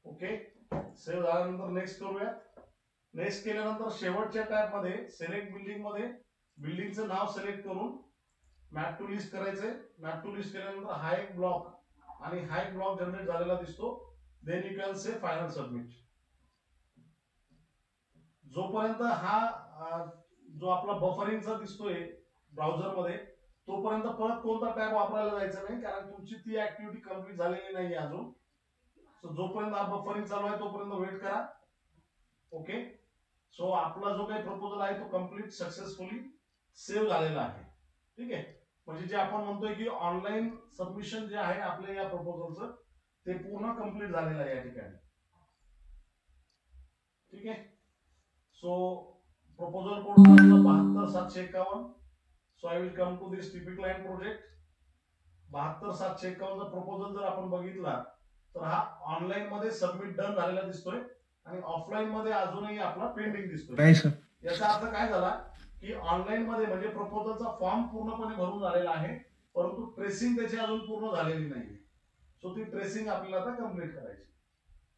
ओके? सेव्ह झाल्यानंतर नेक्स्ट करूया. नेक्स्ट केल्यानंतर शेवटच्या टॅबमध्ये सिलेक्ट बिल्डिंगमध्ये बिल्डिंगचं नाव सिलेक्ट करून मॅप टू लिस्ट करायचंय. मॅप टू लिस्ट केल्यानंतर हा एक ब्लॉक आणि हा एक ब्लॉक जनरेट झालेला दिसतो. Then you can say final submit जोपर्यंत हा जो आपला बफरिंगचा दिसतोय ब्राउझरमध्ये तोपर्यंत परत कोणता टॅब वापरायला जायचं नाही कारण तुमची ती ऍक्टिव्हिटी कंप्लीट झालेली नाही अजून. सो जोपर्यंत हा बफरिंग चालू आहे तोपर्यंत वेट करा. ओके सो आपला जो काही प्रपोजल आहे तो कंप्लीट सक्सेसफुली सेव्ह झालेला आहे. ठीक आहे? म्हणजे जे आपण म्हणतोय की ऑनलाईन सबमिशन जे आहे आपल्या या प्रपोजलचं ते पूर्ण कंप्लीट झालेलं आहे या ठिकाणी. ठीक आहे? सो प्रपोजल कोड बहात्तर सातशे एकावन्न. So I will come to this typical project बहात्तर सातशे एकावन्नचा प्रपोजल जर आपण बघितला तर हा ऑनलाईन मध्ये सबमिट डन झालेला दिसतोय आणि ऑफलाईन मध्ये अजूनही आपला पेंडिंग दिसतोय. नाही सर याचा अर्थ काय झाला की ऑनलाईन मध्ये म्हणजे प्रपोजलचा फॉर्म पूर्णपणे भरून झालेला आहे परंतु ट्रेसिंग त्याची अजून पूर्ण झालेली नाही सो ती ट्रेसिंग आपल्याला आता कंप्लीट करायची.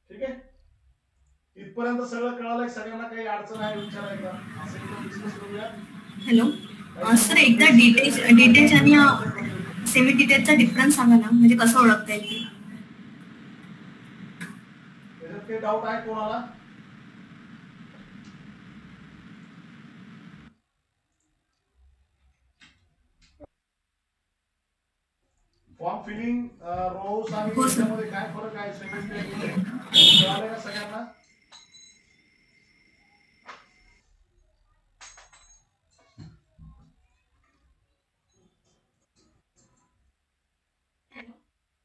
ठीक आहे? इथपर्यंत सगळं कळालंय? सगळ्यांना काही अडचण आहे विचाराय का? असेल तर डिस्कस करूया. हॅलो सर एकदा डिटेल्स डिटेल्स आणि सेमी डिटेल्सचा डिफरन्स सांगा ना. म्हणजे कसं ओळखता येईल टक्के डाऊट आहे कोणाला? फॉर्म फिलिंग रोज आणि त्याच्यामध्ये काय फरक आहे? सेमिस्टर कळालं का सगळ्यांना?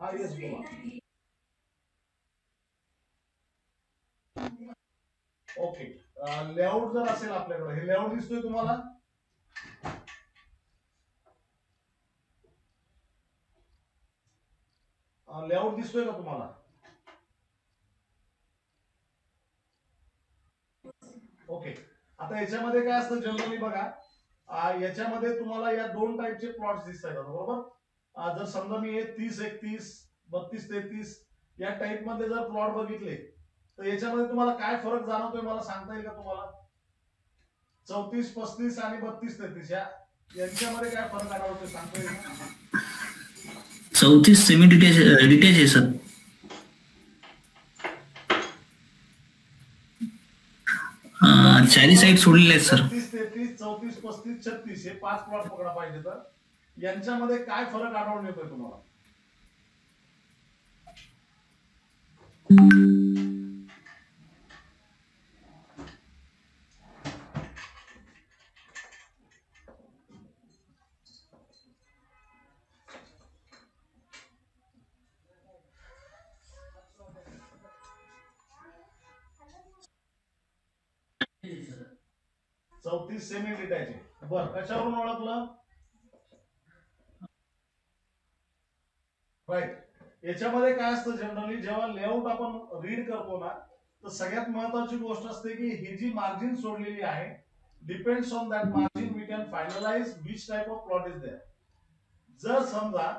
हा येस बोला ओके लेआउट जर असेल आपल्याकडे हे लेआउट दिसतोय तुम्हाला? लेआउट दिसतोय का तुम्हाला? ओके आता याच्यामध्ये काय असतं जनरली बघा. याच्यामध्ये तुम्हाला या दोन टाईपचे प्लॉट्स दिसत आहेत बरोबर? जर समजा मी हे तीस एकतीस बत्तीस तेहतीस या टाइपमध्ये जर प्लॉट बघितले तर याच्यामध्ये तुम्हाला काय फरक जाणवतोय मला सांगता येईल का तुम्हाला? चौतीस पस्तीस आणि बत्तीस तेहतीस. या यांच्यामध्ये काय फरक आढळतोय सांगता येईल का? चौतीस सेमी डिटेच डिटेच आहे सर. चारी साईड सोडलेले आहेत सर. तेहतीस चौतीस पस्तीस छत्तीस हे पाच प्लॉट पकडा पाहिजे तर. यांच्यामध्ये काय फरक आढळून येतोय तुम्हाला? चौतीस सेमी विटायचे बर कशावरून ओळखलं? राईट याच्यामध्ये काय असतं जनरली जेव्हा लेआउट आपण रीड करतो ना तर सगळ्यात महत्वाची गोष्ट असते की ही जी मार्जिन सोडलेली आहे depends on that margin we can finalize which type of plot is there जर समजा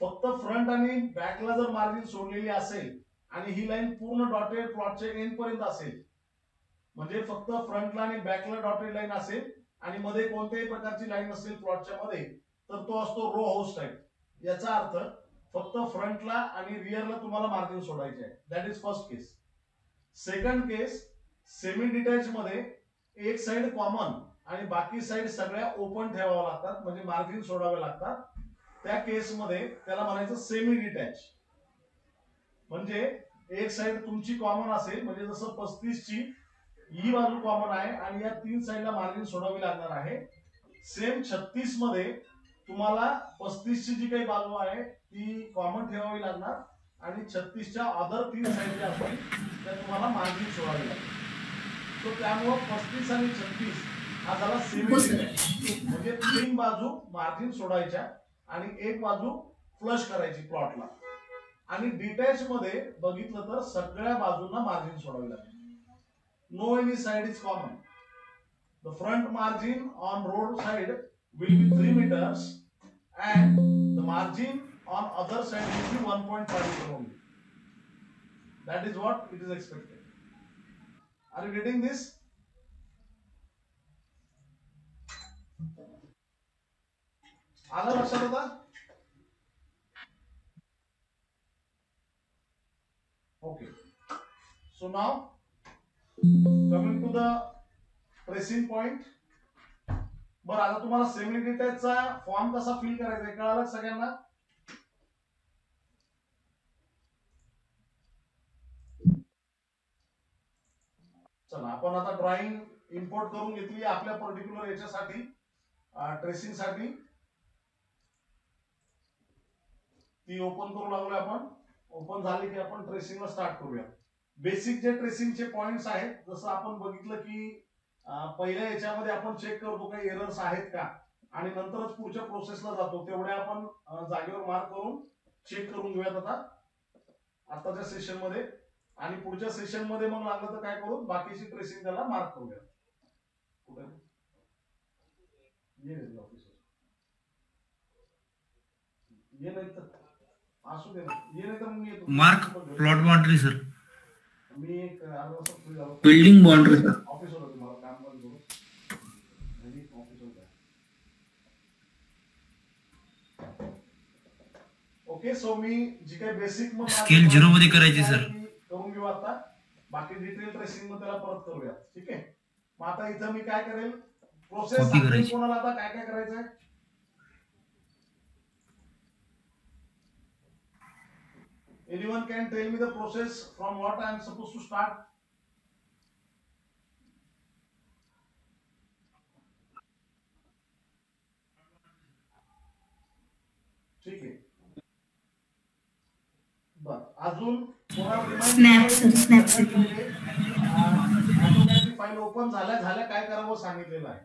फक्त फ्रंट आणि बॅकला जर मार्जिन सोडलेली असेल आणि ही लाईन पूर्ण डॉटेड प्लॉटच्या एंड पर्यंत असेल म्हणजे फक्त फ्रंटला आणि बॅकला डॉटेड लाईन असेल आणि मध्ये कोणत्याही प्रकारची लाईन नसेल प्लॉटच्या मध्ये तर तो असतो रो हाऊस टाईप याचा अर्थ फक्त फ्रंटला आणि रिअरला तुम्हाला मार्जिन सोडायचे आहे that is first case second case semi detach मध्ये एक साइड कॉमन आणि बाकी साइड सगळ्या ओपन ठेवाव्या लागतात म्हणजे मार्जिन सोडावे लागतात. त्या केसमध्ये त्याला म्हणायचं सेमी डिटॅच म्हणजे एक साइड तुमची कॉमन असेल म्हणजे जसं पस्तीस ची ही बाजू कॉमन आहे आणि या तीन साईडला मार्जिन सोडावी लागणार आहे. सेम छत्तीसमध्ये तुम्हाला पस्तीस ची जी काही बाजू आहे ती कॉमन ठेवावी लागणार. आणि छत्तीसच्या अदर तीन साईड ज्या असतील त्या तुम्हाला मार्जिन सोडावी लागणार. तो त्यामुळं पस्तीस आणि छत्तीस हा झाला. म्हणजे तीन बाजू मार्जिन सोडायच्या आणि एक बाजू फ्लश करायची प्लॉटला आणि डिटॅच मध्ये बघितलं तर सगळ्या बाजूंना मार्जिन सोडावी लागेल No any side is common the front margin on road side will be 3 meters and the margin on other side will be 1.5 meter only. That is what it is expected. Are you getting this? आलं लक्षात होता okay so now coming to the pressing point बरं आता तुम्हाला semi डिटेलचा form कसा fill करायचा कळालं सगळ्यांना? चला आपण आता ड्रॉइंग इम्पोर्ट करून घेतली आपल्या पर्टिक्युलर याच्यासाठी ट्रेसिंगसाठी. ती ओपन करू लागलो आपण. ओपन झाली की आपण ट्रेसिंगला स्टार्ट करूया. बेसिक जे ट्रेसिंगचे पॉइंट्स आहेत जसं आपण बघितलं की पहिल्या याच्यामध्ये आपण चेक करतो काही एरर्स आहेत का? आणि नंतरच पुढच्या प्रोसेसला जातो. तेवढ्या आपण जागेवर मार्क करून चेक करून घेऊयात आता. आताच्या सेशनमध्ये आणि पुढच्या सेशनमध्ये मग लागलं तर काय करू? बाकीची ट्रेसिंग त्याला मार्क करूया कुठे? ये रे ऑफिसर ये नाही तर असू दे ना. ये नाही तर मग येतो. Mark plot boundary sir building boundary sir. Okay so मी जी काही बेसिक मग Scale zero मध्ये करायची, sir. करून घेऊ आता. बाकी डिटेल ट्रेसिंगमध्ये त्याला परत करूया. ठीक आहे? मग आता इथं मी काय करेल? प्रोसेस. कोणाला आता? काय काय करायचंय? Anyone can tell me the process from what I am supposed to start? ठीक आहे बर अजून. फाईल ओपन झाल्या झाल्या काय करावं सांगितलेलं आहे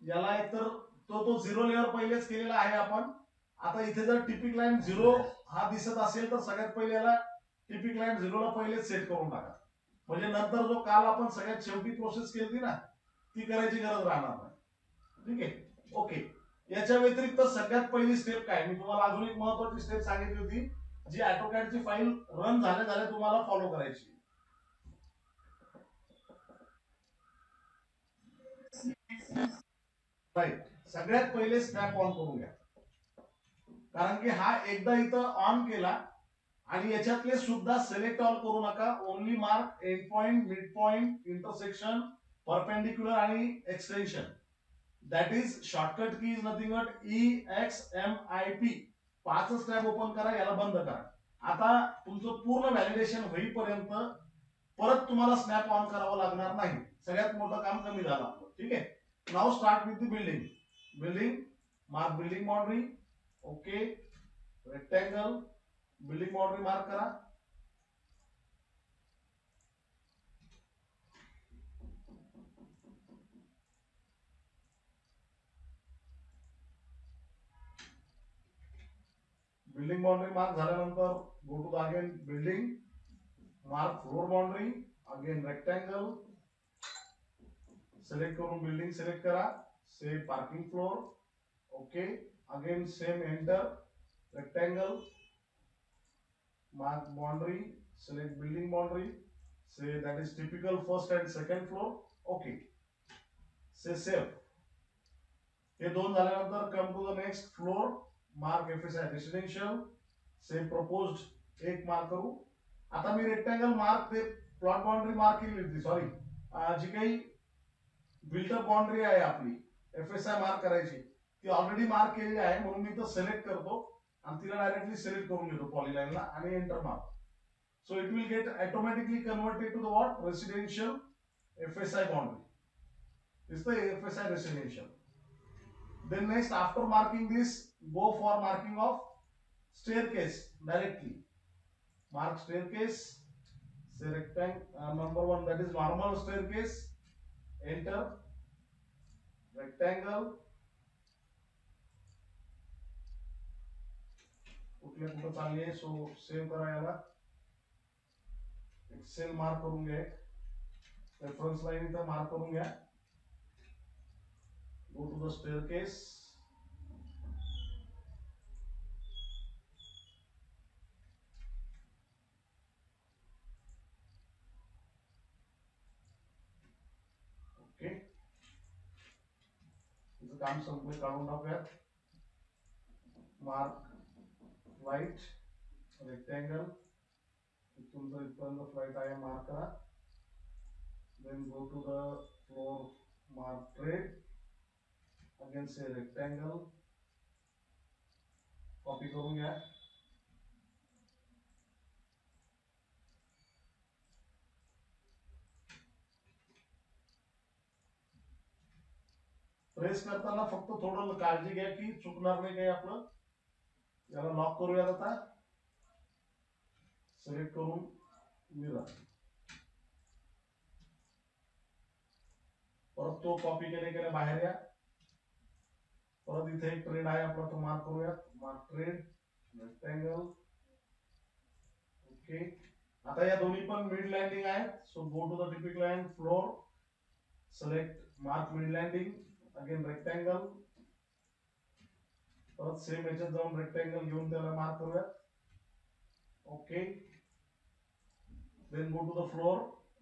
याला एकतर तो तो झिरो लेअर पहिलेच केलेला आहे आपण. आता इथे जर टिपिक लाईन झिरो हा दिसत असेल तर सगळ्यात पहिल्याला टिपिक लाईन झिरोला पहिलेच सेट करून टाका. म्हणजे नंतर जो काल आपण सगळ्यात शेवटी प्रोसेस केली ना ती करायची गरज राहणार नाही. ठीक आहे? ओके याच्या व्यतिरिक्त सगळ्यात पहिली स्टेप काय? मी तुम्हाला अजून एक महत्वाची स्टेप सांगितली होती जी ऑटोकॅडची फाईल रन झाल्या झाल्या तुम्हाला फॉलो करायची. राईट सगळ्यात पहिले स्नॅप ऑन करून घ्या. कारण की हा एकदा इथं ऑन केला आणि याच्यातले सुद्धा सिलेक्ट ऑल करू नका. Only mark end point mid point intersection perpendicular आणि extension that is shortcut key is nothing but E X M I P पाच टॅब ओपन करा याला बंद करा. आता तुमचं पूर्ण व्हॅलिडेशन होईपर्यंत परत तुम्हाला स्नॅप ऑन करावं लागणार नाही. सगळ्यात मोठं काम कमी झालं आपलं. ठीक आहे? नाव start with the building building mark building boundary okay rectangle building boundary mark kara building boundary mark झाल्यानंतर go to the again building mark floor boundary again rectangle select करून बिल्डिंग सिलेक्ट करा say parking floor. Okay. Again same enter. Rectangle. Mark boundary. Select building boundary. Say that is typical first and second floor. Okay. Say save हे दोन झाल्यानंतर come to the next floor mark F S I residential same propose एक mark करू. आता मी rectangle mark ते plot boundary mark केली होती सॉरी जी काही बिल्टअप बाउंड्री आहे आपली एफ एस आय मार्क करायची. ती ऑलरेडी मार्क केलेली आहे म्हणून मी इथं सिलेक्ट करतो आणि तिला डायरेक्टली सिलेक्ट करून घेतो पॉलीलाईनला आणि enter mark so it will get automatically converted to the what residential F S I boundary दिसतंय F S I residential then next after marking this go for marking of staircase directly. Mark staircase say rectangle uh, number one that is normal staircase enter. Rectangle कुठल्या कुठं चालली आहे so save करा याला एक sale mark करून घ्या reference line इथं मार्क करून घ्या go to the stair okay काम संपलं काढून टाकूयात. मार्क फ्लाईट रेक्टँगल तुमचं इथपर्यंत फ्लाईट आहे मार्क करा. Then go to the floor mark tread against say rectangle. Copy करून घ्या. प्रेस करताना फक्त थोडं काळजी घ्या की चुकणार नाही काही लॉक करूयात आता. सिलेक्ट करून परत तो कॉपी केले केले, बाहेर या. परत इथे एक ट्रेड आहे आपला तो मार्क करूयात. मार्क ट्रेड रेक्टँगल ओके आता या दोन्ही पण मिड लँडिंग आहेत. So go to the typical floor select mark mid landing again rectangle परत सेम याच्यात जाऊन रेक्टँगल घेऊन त्याला मार्क करूयात okay then go to the floor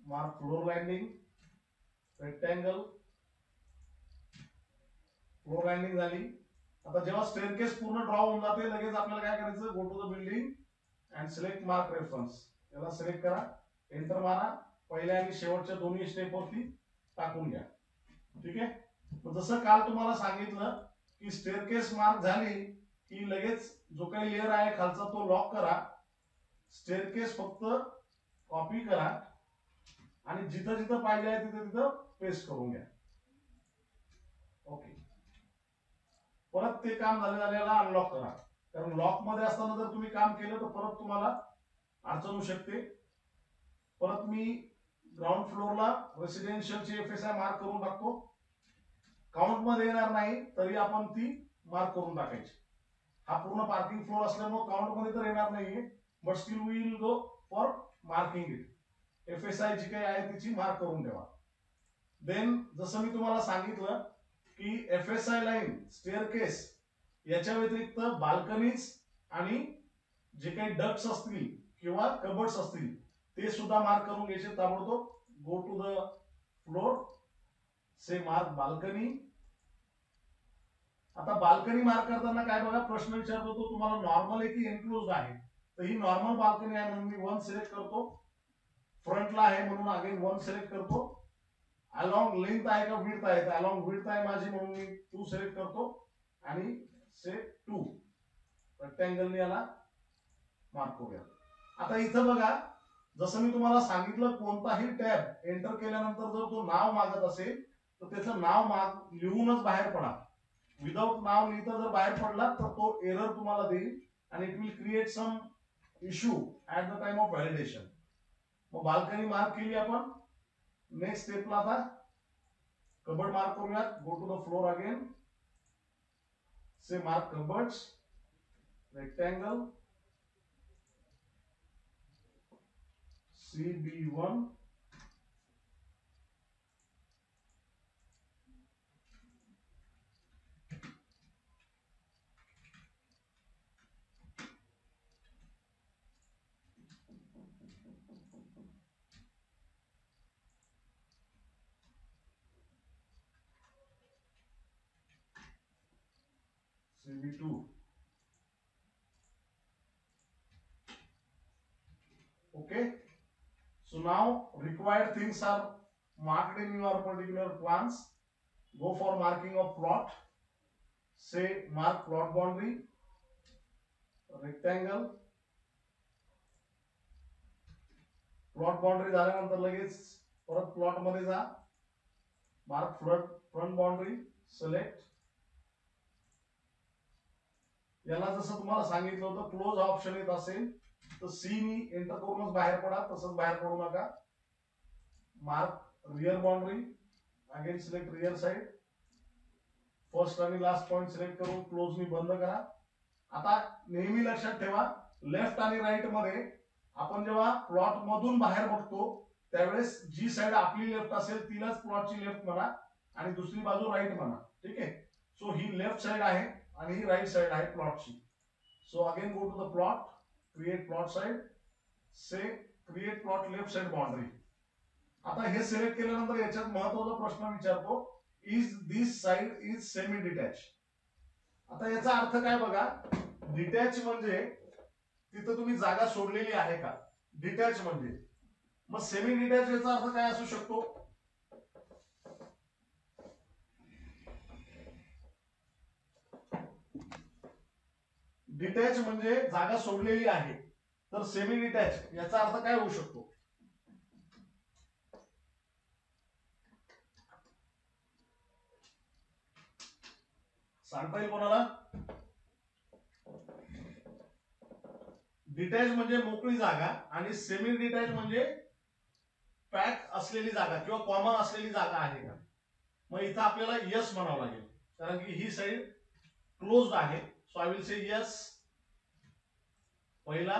mark floor landing rectangle floor landing झाली. आता जेव्हा स्टेअरकेस पूर्ण ड्रॉ होऊन जाते लगेच आपल्याला काय करायचं? Go to the building and select mark reference याला सिलेक्ट करा. एंटर मारा. पहिल्या आणि शेवटच्या दोन्ही स्टेप वरती टाकून घ्या. ठीक आहे? जसं काल तुम्हाला सांगितलं की स्टेअरकेस मार्क झाली की लगेच जो काही लेअर आहे खालचा तो लॉक करा. स्टेअरकेस फक्त कॉपी करा. आणि जिथं जिथं पाहिजे आहे तिथं तिथं पेस्ट करून घ्या. ओके परत ते काम झाले झालेला अनलॉक करा. कारण लॉकमध्ये असताना जर तुम्ही काम केलं तर परत तुम्हाला अडचण होऊ शकते. परत मी ग्राउंड फ्लोअरला रेसिडेन्शियलचे एफ एस आय मार्क करून टाकतो. काउंटमध्ये येणार नाही तरी आपण ती मार्क करून टाकायची. हा पूर्ण पार्किंग फ्लोर असल्यामुळे काउंटमध्ये तर येणार नाहीये but still will go for marking it F S I जी काही आहे तिची मार्क करून ठेवा. देन जसं मी तुम्हाला सांगितलं की F S I line staircase याच्या व्यतिरिक्त बाल्कनीज आणि जे काही डक्स असतील किंवा कबर्ड्स असतील ते सुद्धा मार्क करून घ्यायचे. ताबडतोब go to the floor say mark balcony. आता बाल्कनी मार्क करताना काय बघा प्रश्न विचारतो तो तुम्हाला नॉर्मल आहे की एनक्लोज आहे. तर ही नॉर्मल बाल्कनी आहे म्हणून मी वन सिलेक्ट करतो. फ्रंटला आहे म्हणून अगेन वन सिलेक्ट करतो. अलॉंग लेंथ आहे का विड्थ आहे? अलॉंग विड्थ आहे माझी म्हणून मी टू सिलेक्ट करतो. आणि से टू रेक्टँगलने याला मार्क करूया. आता इथं बघा जसं मी तुम्हाला सांगितलं कोणताही टॅब एंटर केल्यानंतर जर तो नाव मागत असेल तर त्याचं नाव माग लिहूनच बाहेर पडा. विदाऊट नाव लिहिता जर बाहेर पडला तर तो एरर तुम्हाला देईल आणि it will create some issue at the time of validation मग बाल्कनी मार्क केली आपण. नेक्स्ट स्टेपला आता कबड मार्क करूयात. Go to the floor again say mark cupboards rectangle. CB1 CB2 okay so now required things are marked in your particular plans go for marking of plot say mark plot boundary rectangle plot boundary लगेच परत plot मध्ये जा mark front front boundary select याला जसं तुम्हाला सांगितलं होतं close option येत असेल तर सी नी एंटर करूनच बाहेर पडा तसंच बाहेर पडू नका. Mark rear boundary again select rear side first आणि लास्ट पॉइंट सिलेक्ट करून क्लोज मी बंद करा. आता नेहमी लक्षात ठेवा लेफ्ट आणि राईटमध्ये आपण जेव्हा प्लॉट मधून बाहेर बघतो त्यावेळेस जी साइड आपली लेफ्ट असेल तिलाच प्लॉटची लेफ्ट म्हणा आणि दुसरी बाजू राईट म्हणा. ठीक आहे? सो ही लेफ्ट साइड आहे. आणि ही राईट साइड आहे प्लॉटची so again go to the plot create plot side say create plot left side boundary आता हे सिलेक्ट केल्यानंतर याच्यात महत्त्वाचा प्रश्न विचारतो is this side is semi detach आता याचा अर्थ काय बघा डिटॅच म्हणजे तिथं तुम्ही जागा सोडलेली आहे का? डिटॅच म्हणजे. मग सेमी डिटॅच याचा अर्थ काय असू शकतो? डिटॅच म्हणजे जागा सोडलेली आहे. तर सेमी डिटॅच याचा अर्थ काय होऊ शकतो? सांगता येईल कोणाला? डिटॅच म्हणजे मोकळी जागा आणि सेमी डिटॅच म्हणजे पॅक असलेली जागा किंवा कॉमन असलेली जागा आहे का? मग इथं आपल्याला यस म्हणावं लागेल. कारण की ही साईड क्लोज आहे. So I will say yes पहिला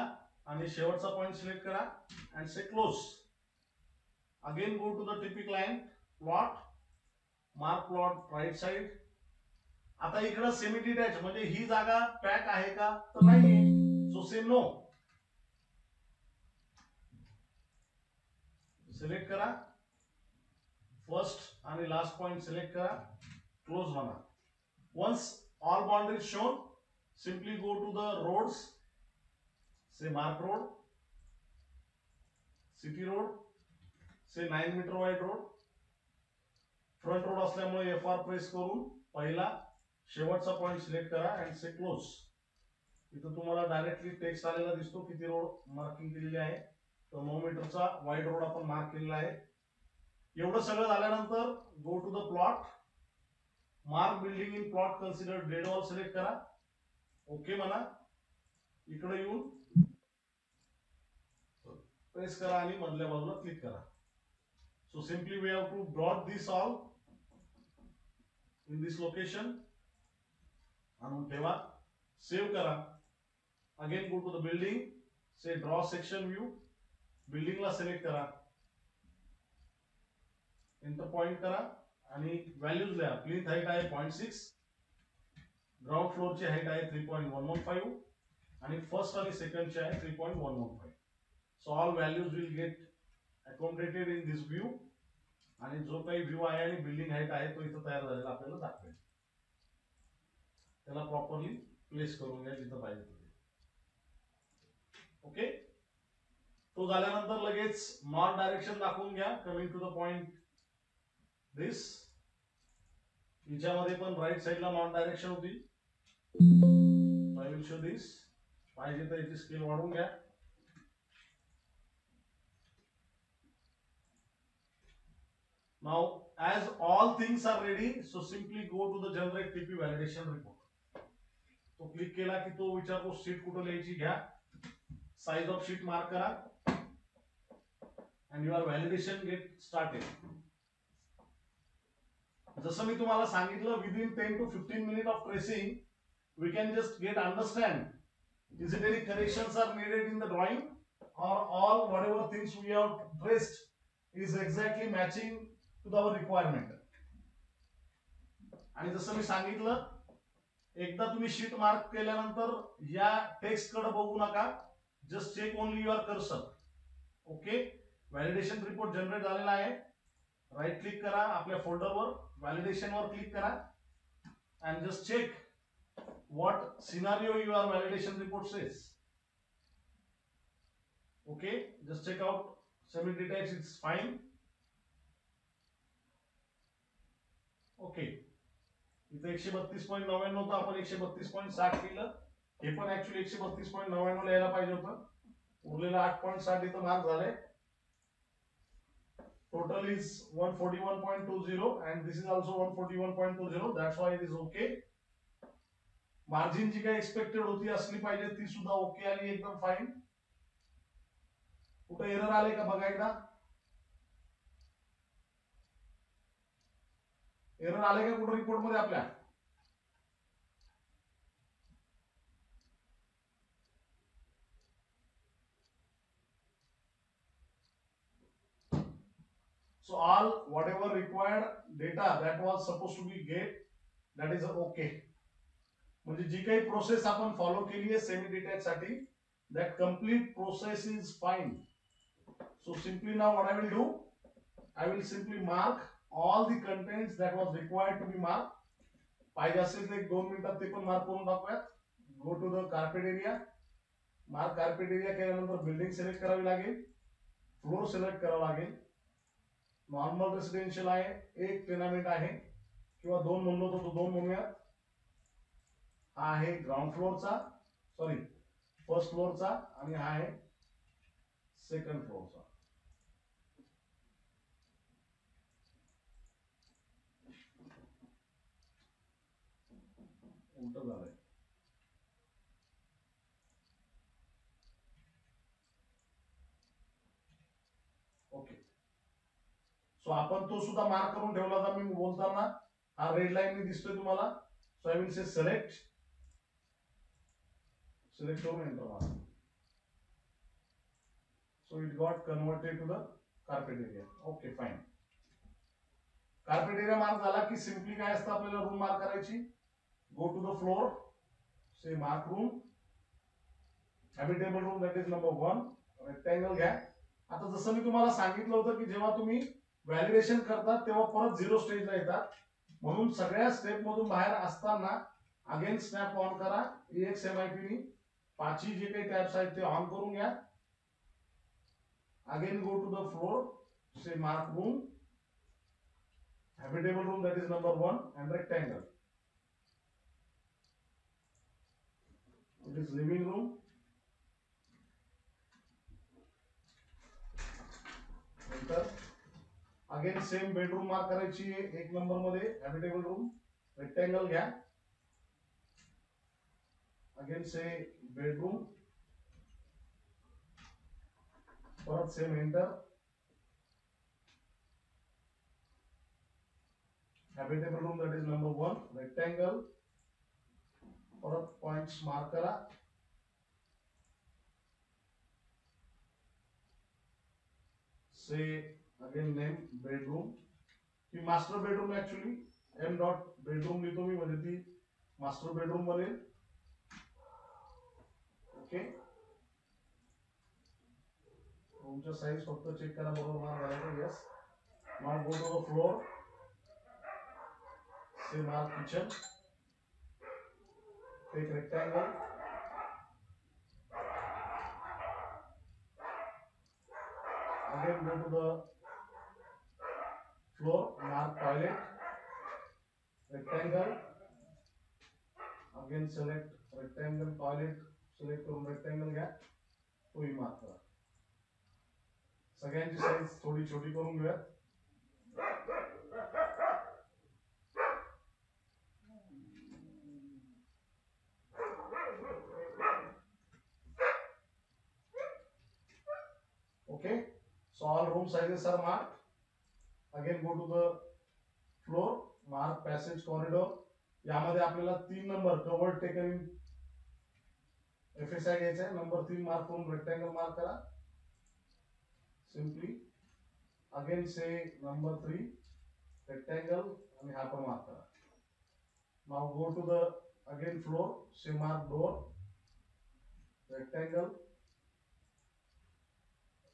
आणि शेवटचा पॉइंट सिलेक्ट करा and say close again go to the typical plot mark plot right side आता इकडं सेमी डिटॅच म्हणजे ही जागा पॅक आहे का? तर नाही सो से नो सिलेक्ट करा. फर्स्ट आणि लास्ट पॉइंट सिलेक्ट करा. क्लोज म्हणा once all boundaries shown simply go to the roads say mark road city road say 9 meter wide road. Front road असल्यामुळे एफ आर प्रेस करून पहिला शेवटचा point select करा and say close इथं तुम्हाला directly text आलेला दिसतो किती रोड मार्किंग केलेली आहे. तर नऊ मीटरचा वाईड रोड आपण मार्क केलेला आहे. एवढं सगळं झाल्यानंतर go to the plot mark building in plot consider dead wall select करा. ओके म्हणा. इकडे येऊन प्रेस करा आणि मधल्या बाजूला क्लिक करा. So simply we have to drought this all in this location आणून ठेवा. सेव्ह करा. Again go to the building say draw section view बिल्डिंगला सिलेक्ट करा. इंटर पॉइंट करा. आणि व्हॅल्यूज द्या प्लीज हाईट आहे पॉईंट सिक्स ग्राउंड फ्लोरची हाईट आहे three point one one five आणि फर्स्ट आणि सेकंडची आहे three point one one five so all values will get accommodated in this view आणि जो काही व्ह्यू आहे आणि बिल्डिंग हाईट आहे तो इथं तयार झालेला आपल्याला दाखवेल. त्याला प्रॉपरली प्लेस करून घ्या जिथं पाहिजे तिथे. ओके तो झाल्यानंतर लगेच नॉर्थ डायरेक्शन दाखवून घ्या coming to the point this हिच्यामध्ये पण राईट साईडला नॉर्थ डायरेक्शन होती. आय विल शो पाहिजे तर याची स्केल वाढवून घ्या. Now, as all things are ready, so simply go to the generate TP validation report. तो क्लिक केला की तो विचारतो शीट कुठं लिहायची घ्या. साईज ऑफ शीट मार्क करा. And your validation get started जसं मी तुम्हाला सांगितलं within ten to fifteen minute of tracing we can just get understand Is it any corrections are needed in the drawing? Or all whatever things we have traced is exactly matching to our requirement? आणि जसं मी सांगितलं एकदा तुम्ही sheet mark केल्यानंतर या टेक्स्टकडे बघू नका just check only your cursor okay validation report generate झालेला आहे राईट क्लिक करा आपल्या फोल्डरवर व्हॅलिडेशन वर क्लिक करा and just check what scenario your validation report says. Okay, just check out semi detached, it's fine. Okay. इथे एकशे बत्तीस पॉईंट नव्याण्णव होतं आपण एकशे बत्तीस पॉईंट साठ केलं हे पण ऍक्च्युली एकशे बत्तीस पॉईंट नव्याण्णव यायला पाहिजे होतं उरलेलं आठ पॉईंट साठ इथं मार्क झाले total is one forty one point two zero and this is also one forty one point two zero that's why it is okay margin जी काही एक्सपेक्टेड होती असली पाहिजे ती सुद्धा ओके आली एकदम फाईन कुठं एरर आले का बघा एकदा? एरर आले का कुठं रिपोर्टमध्ये आपल्या? So all whatever required data that was supposed to be get that is okay. म्हणजे जी काही प्रोसेस आपण फॉलो केली आहे सेमी डिटॅच साठी that complete process is fine so simply now what I will do I will simply mark all the content that was required to be mark पाहिजे असेल तर एक दोन मिनिटात ते पण मार्क करून टाकूयात go to the carpet area mark carpet area केल्यानंतर बिल्डिंग सिलेक्ट करावी लागेल. फ्लोर सिलेक्ट करावं लागेल. नॉर्मल रेसिडेन्शियल आहे. एक टेनामेंट आहे. किंवा दोन म्हणलो तर दोन म्हणूयात. हा आहे ग्राउंड फ्लोअरचा सॉरी फर्स्ट फ्लोअरचा आणि हा आहे सेकंड फ्लोअरचा उलट झालंय. ओके. सो आपण तो सुद्धा मार्क करून ठेवला होता मी बोलताना. हा रेड लाईन मी दिसतोय तुम्हाला. So I will say select select करून enter मारा so it got converted to the carpet area. Okay fine. Carpet area mark झाला की सिम्पली काय असतं आपल्याला रूम मार्क करायची? Go to the floor say mark room habitable room that is number one rectangle घ्या. आता जसं मी तुम्हाला सांगितलं होतं की जेव्हा तुम्ही व्हॅलिडेशन करतात तेव्हा परत झिरो स्टेजला येतात. म्हणून सगळ्या स्टेप मधून बाहेर असताना अगेन स्नॅप ऑन करा. एक्स एम आय पी पाचही जे काही टॅप्स आहेत ते ऑन करून घ्या. Again go to the floor say mark room habitable room that is number one and rectangle it is living room नंतर अगेन सेम बेडरूम मार्क करायची एक नंबरमध्ये हॅबिटेबल रूम रेक्टँगल घ्या. अगेन से बेडरूम परत same enter habitable room that is number one rectangle परत points mark करा. Say again name bedroom ही master bedroom actually M dot bedroom लिहितो मी म्हणजे ती मास्टर बेडरूम बनेल ओके तुमचं साईज फक्त चेक करा बरोबर mark yes mark go to the floor say mark kitchen एक rectangle again go to the floor mark toilet rectangle again select rectangle toilet select करून rectangle घ्या तोही मार्क करा सगळ्यांची साईज थोडी छोटी करून घेऊया okay so all room sizes are marked again go to the floor mark passage corridor यामध्ये आपल्याला तीन number covered taken in F S I घ्यायचा आहे नंबर थ्री मार्क करून रेक्टँगल मार्क करा. Simply again say number three rectangle आणि हा पण मार्क करा. Now go to the again floor say mark door rectangle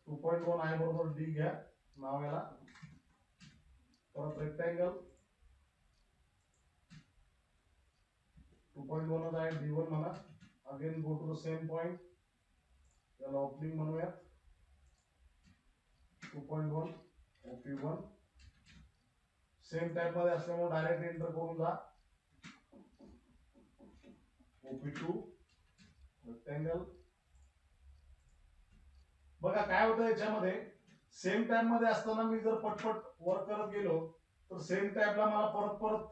two point one I बरोबर D घ्या. नाव याला. परत रेक्टँगल टू पॉईंट वनच आहे डी वन म्हणा. Again go to the same point याला ओपनिंग म्हणूयात two point one OP one same टाईपमध्ये असल्यामुळे डायरेक्ट एंटर करून जा ओपी टू रेक्टँगल बघा काय होतं याच्यामध्ये? सेम टाइममध्ये असताना मी जर पटपट वर्क करत गेलो तर सेम टाईपला मला परत परत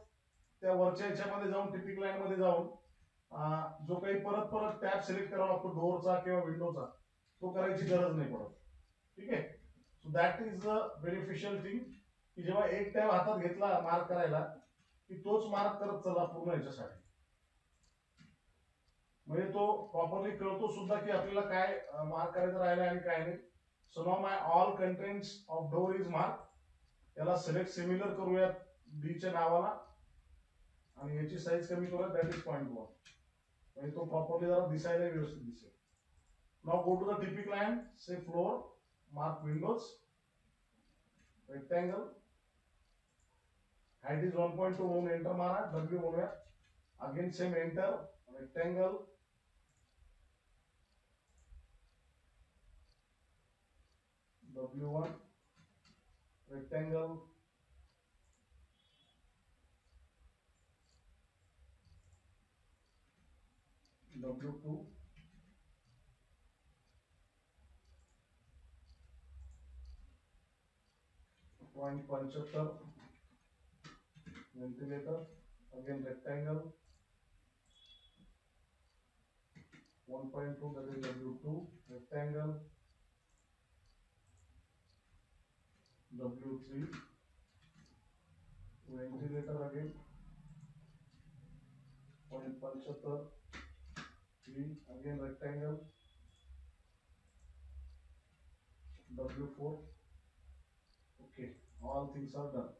त्या वरच्या याच्यामध्ये जाऊन टिपिक लाईन मध्ये जाऊन जो काही परत परत टॅब सिलेक्ट करावा लागतो डोअरचा किंवा विंडोचा तो करायची गरज नाही पडत. ठीक आहे? So that is the beneficial thing की जेव्हा एक टॅब हातात घेतला मार्क करायला की तोच मार्क करत चला पूर्ण याच्यासाठी. म्हणजे तो प्रॉपरली कळतो सुद्धा की आपल्याला काय मार्क करायचं राहिलं आणि काय नाही. So now my all contents of door is mark त्याला सिलेक्ट सिमिलर करूयात डी च्या नावाला. आणि याची साईज कमी करूया दॅट इज पॉईंट वन तो प्रॉपरली जरा दिसायला व्यवस्थित दिसेल. Now go to the टिपिक line say floor mark windows rectangle height is one point two म्हणून एंटर मारा डब्ल्यू म्हणूया again same enter rectangle W two point पंच्याहत्तर ventilator again rectangle one point two W W two rectangle W three ventilator again point पंच्याहत्तर three again rectangle W4 okay all things are done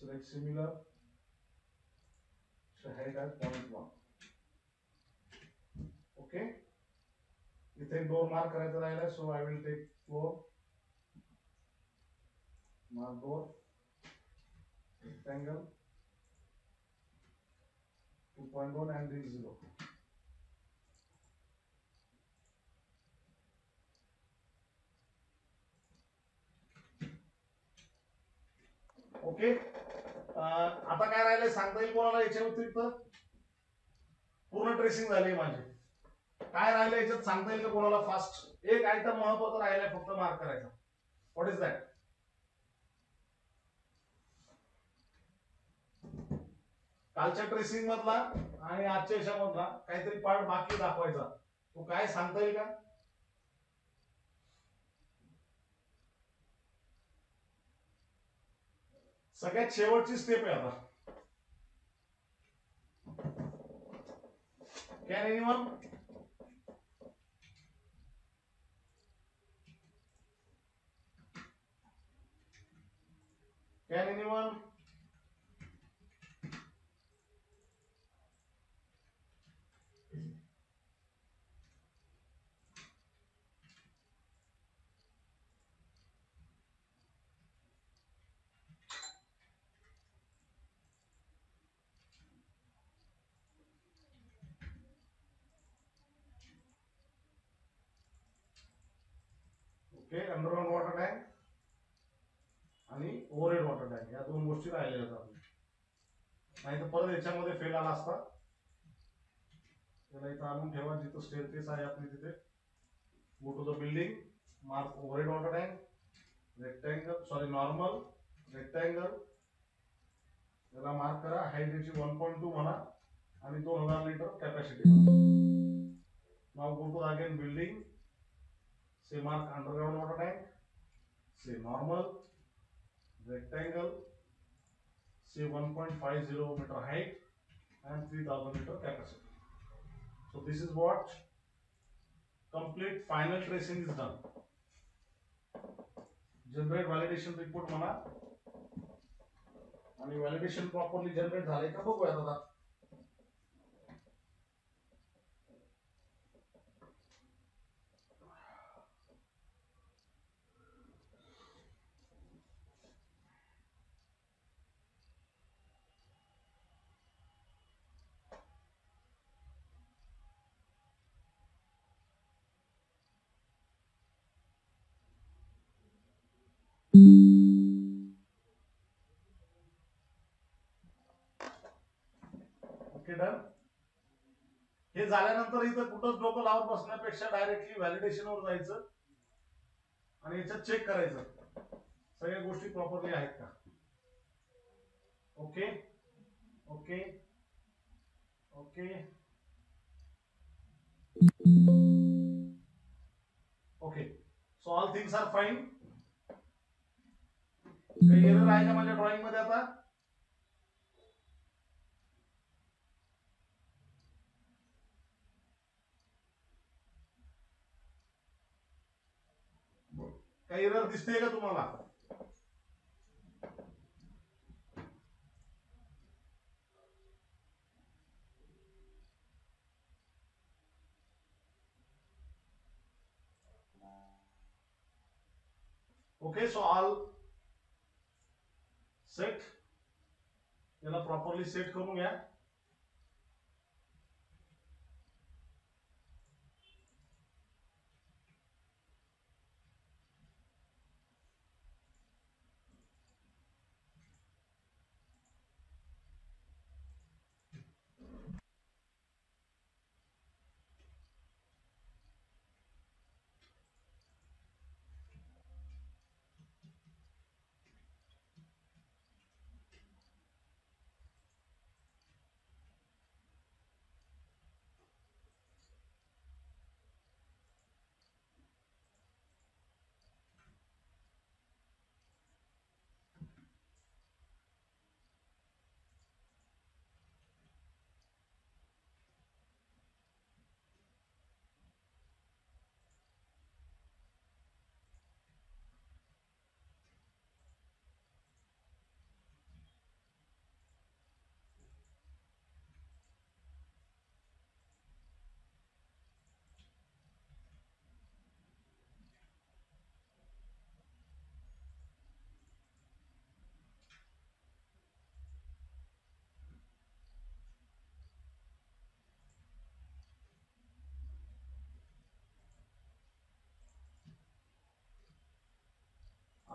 select similar so height as point one okay इथे दोन mark करायचं राहिलं so I will take floor mark door rectangle 2.1 and this 0 Okay आता काय राहिलंय? सांगता येईल कोणाला याच्या व्यतिरिक्त? पूर्ण ट्रेसिंग झाली माझी. काय राहिलं याच्यात? सांगता येईल का कोणाला फास्ट एक आयटम महत्त्वाचा राहिलाय फक्त मार्क करायचा. व्हॉट इज दॅट कालच्या ट्रेसिंग मधला आणि आजच्या याच्यामधला काहीतरी पार्ट बाकी दाखवायचा. तो काय सांगता येईल का? सगळ्यात शेवटची स्टेप आहे आता. Can anyone can anyone okay underground water tank आणि ओव्हरहेड वॉटर टँक या दोन गोष्टी राहिलेल्या आहेत आपल्या. नाही तर परत याच्यामध्ये फेल आला असता. त्याला इथं आणून ठेवा जिथं स्टेअरकेस आहे आपली तिथे. Go to the building mark overhead water tank rectangle sorry normal rectangle त्याला मार्क करा हाईट वन पॉईंट टू म्हणा आणि दोन हजार litre capacity now go to again building say mark underground water tank, say normal, rectangle, say 1.50 meter height and 3000 meter capacity. So this is what complete final tracing is done. Generate validation report म्हणा आणि validation properly generate झाले का बघूया आता okay done. हे झाल्यानंतर इथं कुठंच डोकं लावत बसण्यापेक्षा डायरेक्टली व्हॅलिडेशन वर जायचं आणि याच्यात चेक करायचं. सगळ्या गोष्टी प्रॉपरली आहेत का? Okay? Okay? Okay? Okay. So all things are fine काही एरर आहे का माझ्या म्हणजे ड्रॉइंगमध्ये आता? काही एरर दिसते का तुम्हाला? ओके सो ऑल सेट याला प्रॉपरली सेट करून घ्या.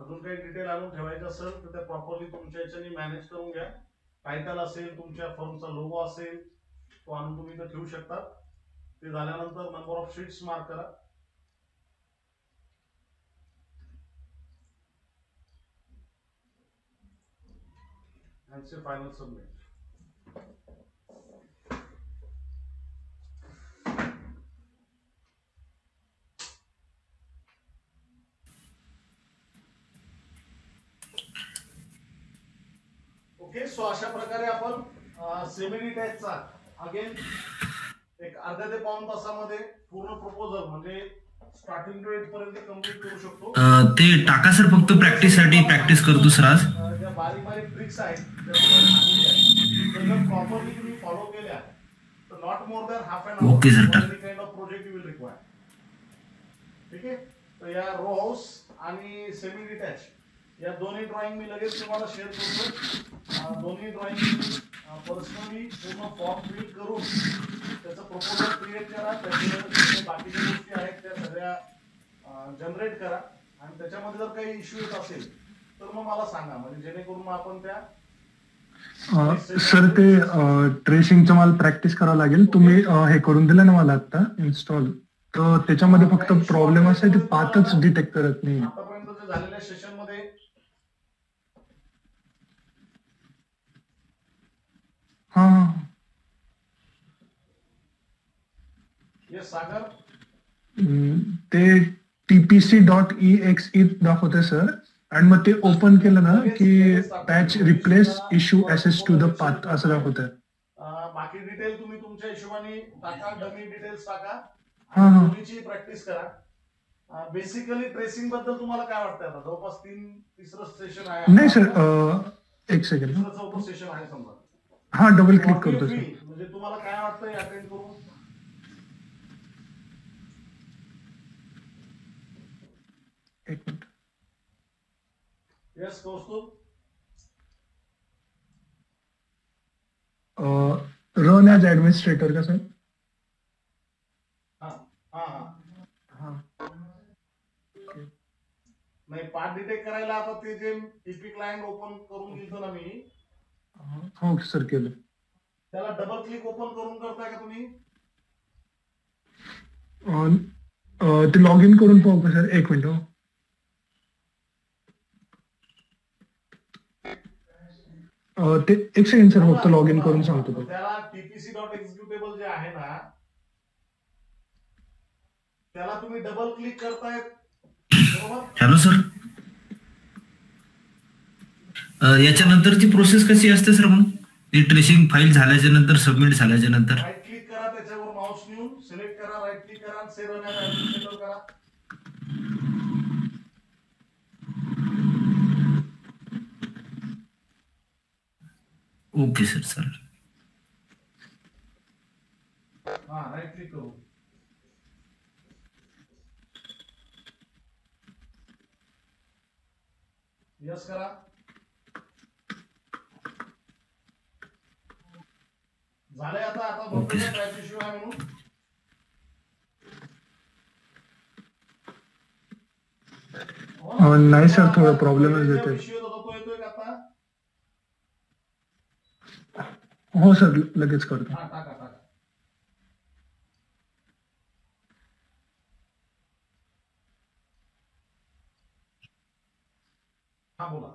अजून काही डिटेल आणून ठेवायचं असेल तर ते प्रॉपरली तुमच्या याच्याने मॅनेज करून घ्या. टायटल असेल तुमच्या फर्मचा लोगो असेल तो आणून तुम्ही इथं ठेवू शकता. ते झाल्यानंतर नंबर ऑफ शीट्स मार्क करा. And say final submit. Okay so अशा प्रकारे आपण सेमी डिटॅचचा अगेन एक अर्ध्या ते पाऊन तासामध्ये पूर्ण प्रपोजल म्हणजे स्टार्टिंग टू एंड पर्यंत कंप्लीट करू शकतो. ते टाका सर फक्त प्रॅक्टिससाठी प्रॅक्टिस करतो सर आज. ज्या बारीक बारीक ट्रिक्स आहेत त्या प्रॉपरली तुम्ही फॉलो केल्या तर not more than half an Okay, sir. Kind of project you will require ठीक आहे? तर या रो हाऊस आणि सेमी डिटॅच या दोन्ही ड्रॉइंग मी लगेच तुम्हाला शेअर करतो. दोन्ही ड्रॉइंग पर्सनली पूर्ण फॉर्म फिल करून त्याचं प्रपोजल क्रिएट करा. त्याचे जे बाकीच्या गोष्टी आहेत त्या सगळ्या जनरेट करा. आणि त्याच्यामध्ये जर काही इश्यू येत असेल तर मग मला सांगा. म्हणजे जेणेकरून मग आपण त्या सर ते ट्रेसिंगचं मला प्रॅक्टिस करावं लागेल. तुम्ही हे करून दिलं ना मला आता इन्स्टॉल तर त्याच्यामध्ये फक्त प्रॉब्लेम असा आहे ते पातच डिटेक्ट करत नाही. आतापर्यंत झालेल्या सेशनमध्ये हा. ते TPC dot E X E दाखवते सर आणि मग ते ओपन केलं ना की patch replace issue access to the path असं दाखवत अं, बाकी डिटेल तुम्ही तुमच्या हिशोबाने टाका डमी डिटेल्स टाका. हा हा. दोन्हीची प्रॅक्टिस करा. बेसिकली ट्रेसिंगबद्दल तुम्हाला काय वाटतंय आता? जवळपास तीन तिसरं सेशन आहे. नाही सर एक सेकंड चौथं सेशन आहे समजा. हा डबल क्लिक करतो सर? म्हणजे तुम्हाला काय वाटतंय अटेंड करून? एक minute. Yes Kaustubh run as administrator का सर हा हा हा. हा. नाही पार्ट डिटेक्ट करायला आता ते जे टीपी क्लायंट ओपन करून दिलं ना मी हो सर केलं. त्याला डबल क्लिक ओपन करून करताय का तुम्ही? ते लॉग इन करून पाहू का सर एक मिनिट हो. ते एक सेकंड सर फक्त लॉग इन करून सांगतो त्याला टीपीसी डॉट एक्झिक्युटेबल जे आहे ना त्याला तुम्ही डबल क्लिक करतायत बरोबर? हॅलो सर याच्यानंतरची प्रोसेस कशी असते सर मग? ती ट्रेसिंग फाईल झाल्याच्यानंतर सबमिट झाल्याच्यानंतर? राईट क्लिक करा त्याच्यावर माउस नेऊन सिलेक्ट करा राईट क्लिक करा सेव्ह ऍडमिनिस्ट्रेटर करा. ओके सर चालेल हा राईट क्लिक करू. यस करा. झालंय आता आता बघतो ट्रॅक इश्यू आहे म्हणून हो ना? अं, नाही सर थोडा प्रॉब्लेमच जो येतोय issue होता तो येतोय का आता हो सर लगेच करतो हा टाका टाका हा बोला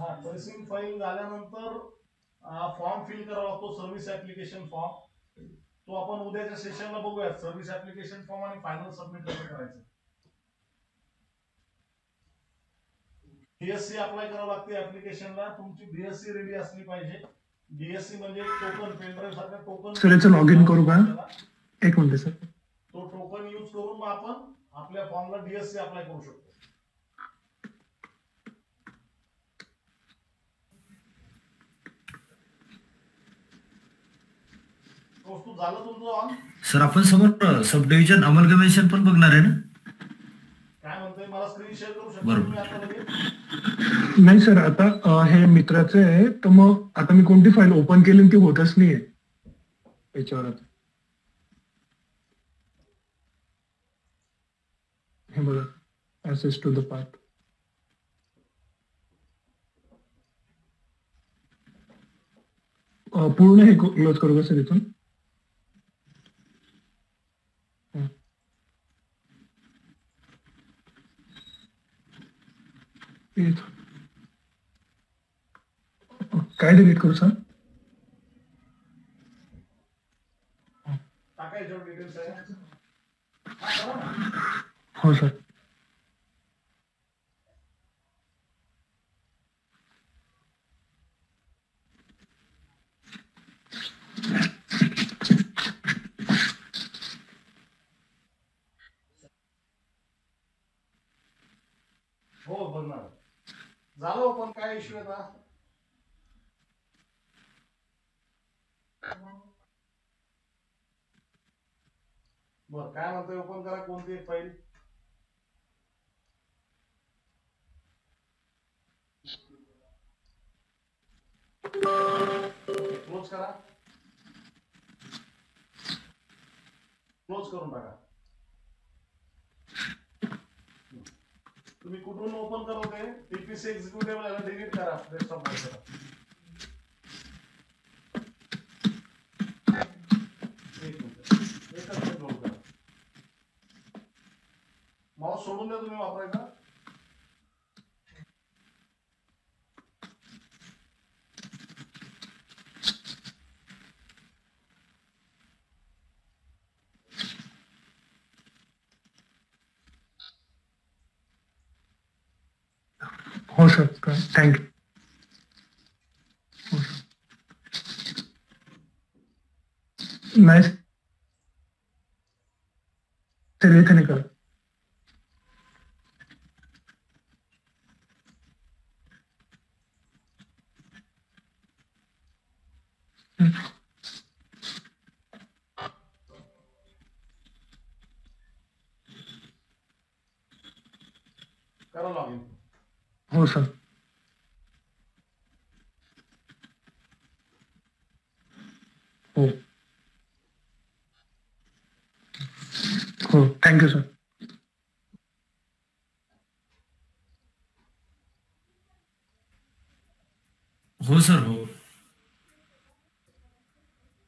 हा ट्रेसिंग फाईल झाल्यानंतर फॉर्म फिल करावा लागतो सर्व्हिस ऍप्लिकेशन फॉर्म तो आपण उद्याच्या सेशनला बघूयात. सर्व्हिस ऍप्लिकेशन फॉर्म आणि फायनल सबमिट कसं करायचं. बीएससी अप्लाय करावं लागते ऍप्लिकेशनला तुमची बीएससी रेडी असली पाहिजे. बीएससी म्हणजे टोकन पेनड्राईव्ह सारखा टोकन याचं login करू का? एक मिनिट सर तो टोकन यूज करून मग आपण आपल्या फॉर्मला डीएससी अप्लाय करू शकतो कौस्तुभ झालं तुमचं ऑन सर आपण समोर सब डिव्हिजन अमलगमेशन पण बघणार आहे ना? काय म्हणतोय? मला स्क्रीन शेअर करू शकता बरोबर. तुम्ही आता लगेच? नाही सर आता हे मित्राचे आहे तर मग आता मी कोणती फाईल ओपन केली आणि ती होतच नाहीये? याच्यावर आता हे बघा ऍसेस टू द पार्ट पूर्ण हे क्लोज करू का सर इथून हं. इथून. काय डिलीट करू सर टाका याच्यावर डिटेल्स आहे हा, करा ना. हो सर हो बघणार झालं ओपन काय इश्यू आता? बर काय म्हणतोय? ओपन करा कोणती फाईल क्लोज करा. क्लोज करून टाका. तुम्ही कुठून ओपन करवते टीपीसी एक्झिक्युटिव्ह याला डिलीट करा. डेस्कटॉपमध्ये करा. एक मिनिट. एकच मिनिट करा. माऊस सोडून द्या तुम्ही वापरायचा. subscribe. Thank you. Nice. Tell me.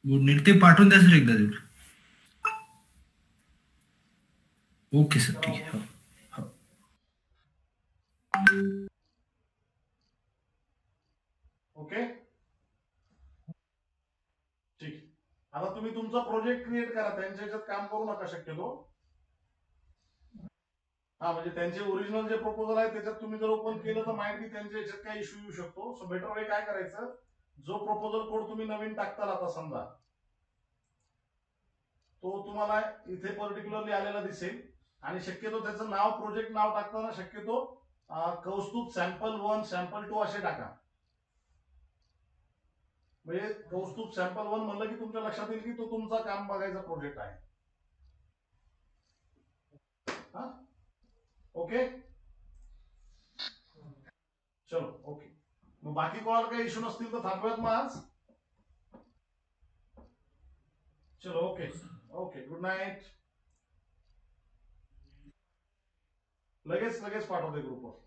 नीट ते पाठवून द्या सर एकदा तेवढं ओके सर ठीक आहे. ओके? ठीक. आता तुम्ही तुमचा प्रोजेक्ट क्रिएट करा त्यांच्या याच्यात काम करू नका शक्यतो. हा म्हणजे त्यांचे ओरिजिनल जे प्रपोजल आहे त्याच्यात तुम्ही जर ओपन केलं तर माहिती त्यांच्या याच्यात काय इश्यू येऊ शकतो. सो बेटर वे काय करायचं? जो प्रपोजल कोड तुम्ही नवीन टाकताल आता समजा तो तुम्हाला इथे पर्टिक्युलरली आलेला दिसेल. आणि शक्यतो त्याचं नाव प्रोजेक्ट नाव टाकताना शक्यतो Kaustubh sample one sample two असे टाका. म्हणजे कौस्तुभ सॅम्पल वन म्हणलं की तुमच्या लक्षात येईल की तो तुमचा काम बघायचा प्रोजेक्ट आहे. हा? ओके चलो ओके मग बाकी कोणाला काही इश्यू नसतील तर थांबूयात मग आज. चलो ओके ओके गुड नाईट लगेच लगेच पाठवते ग्रुपवर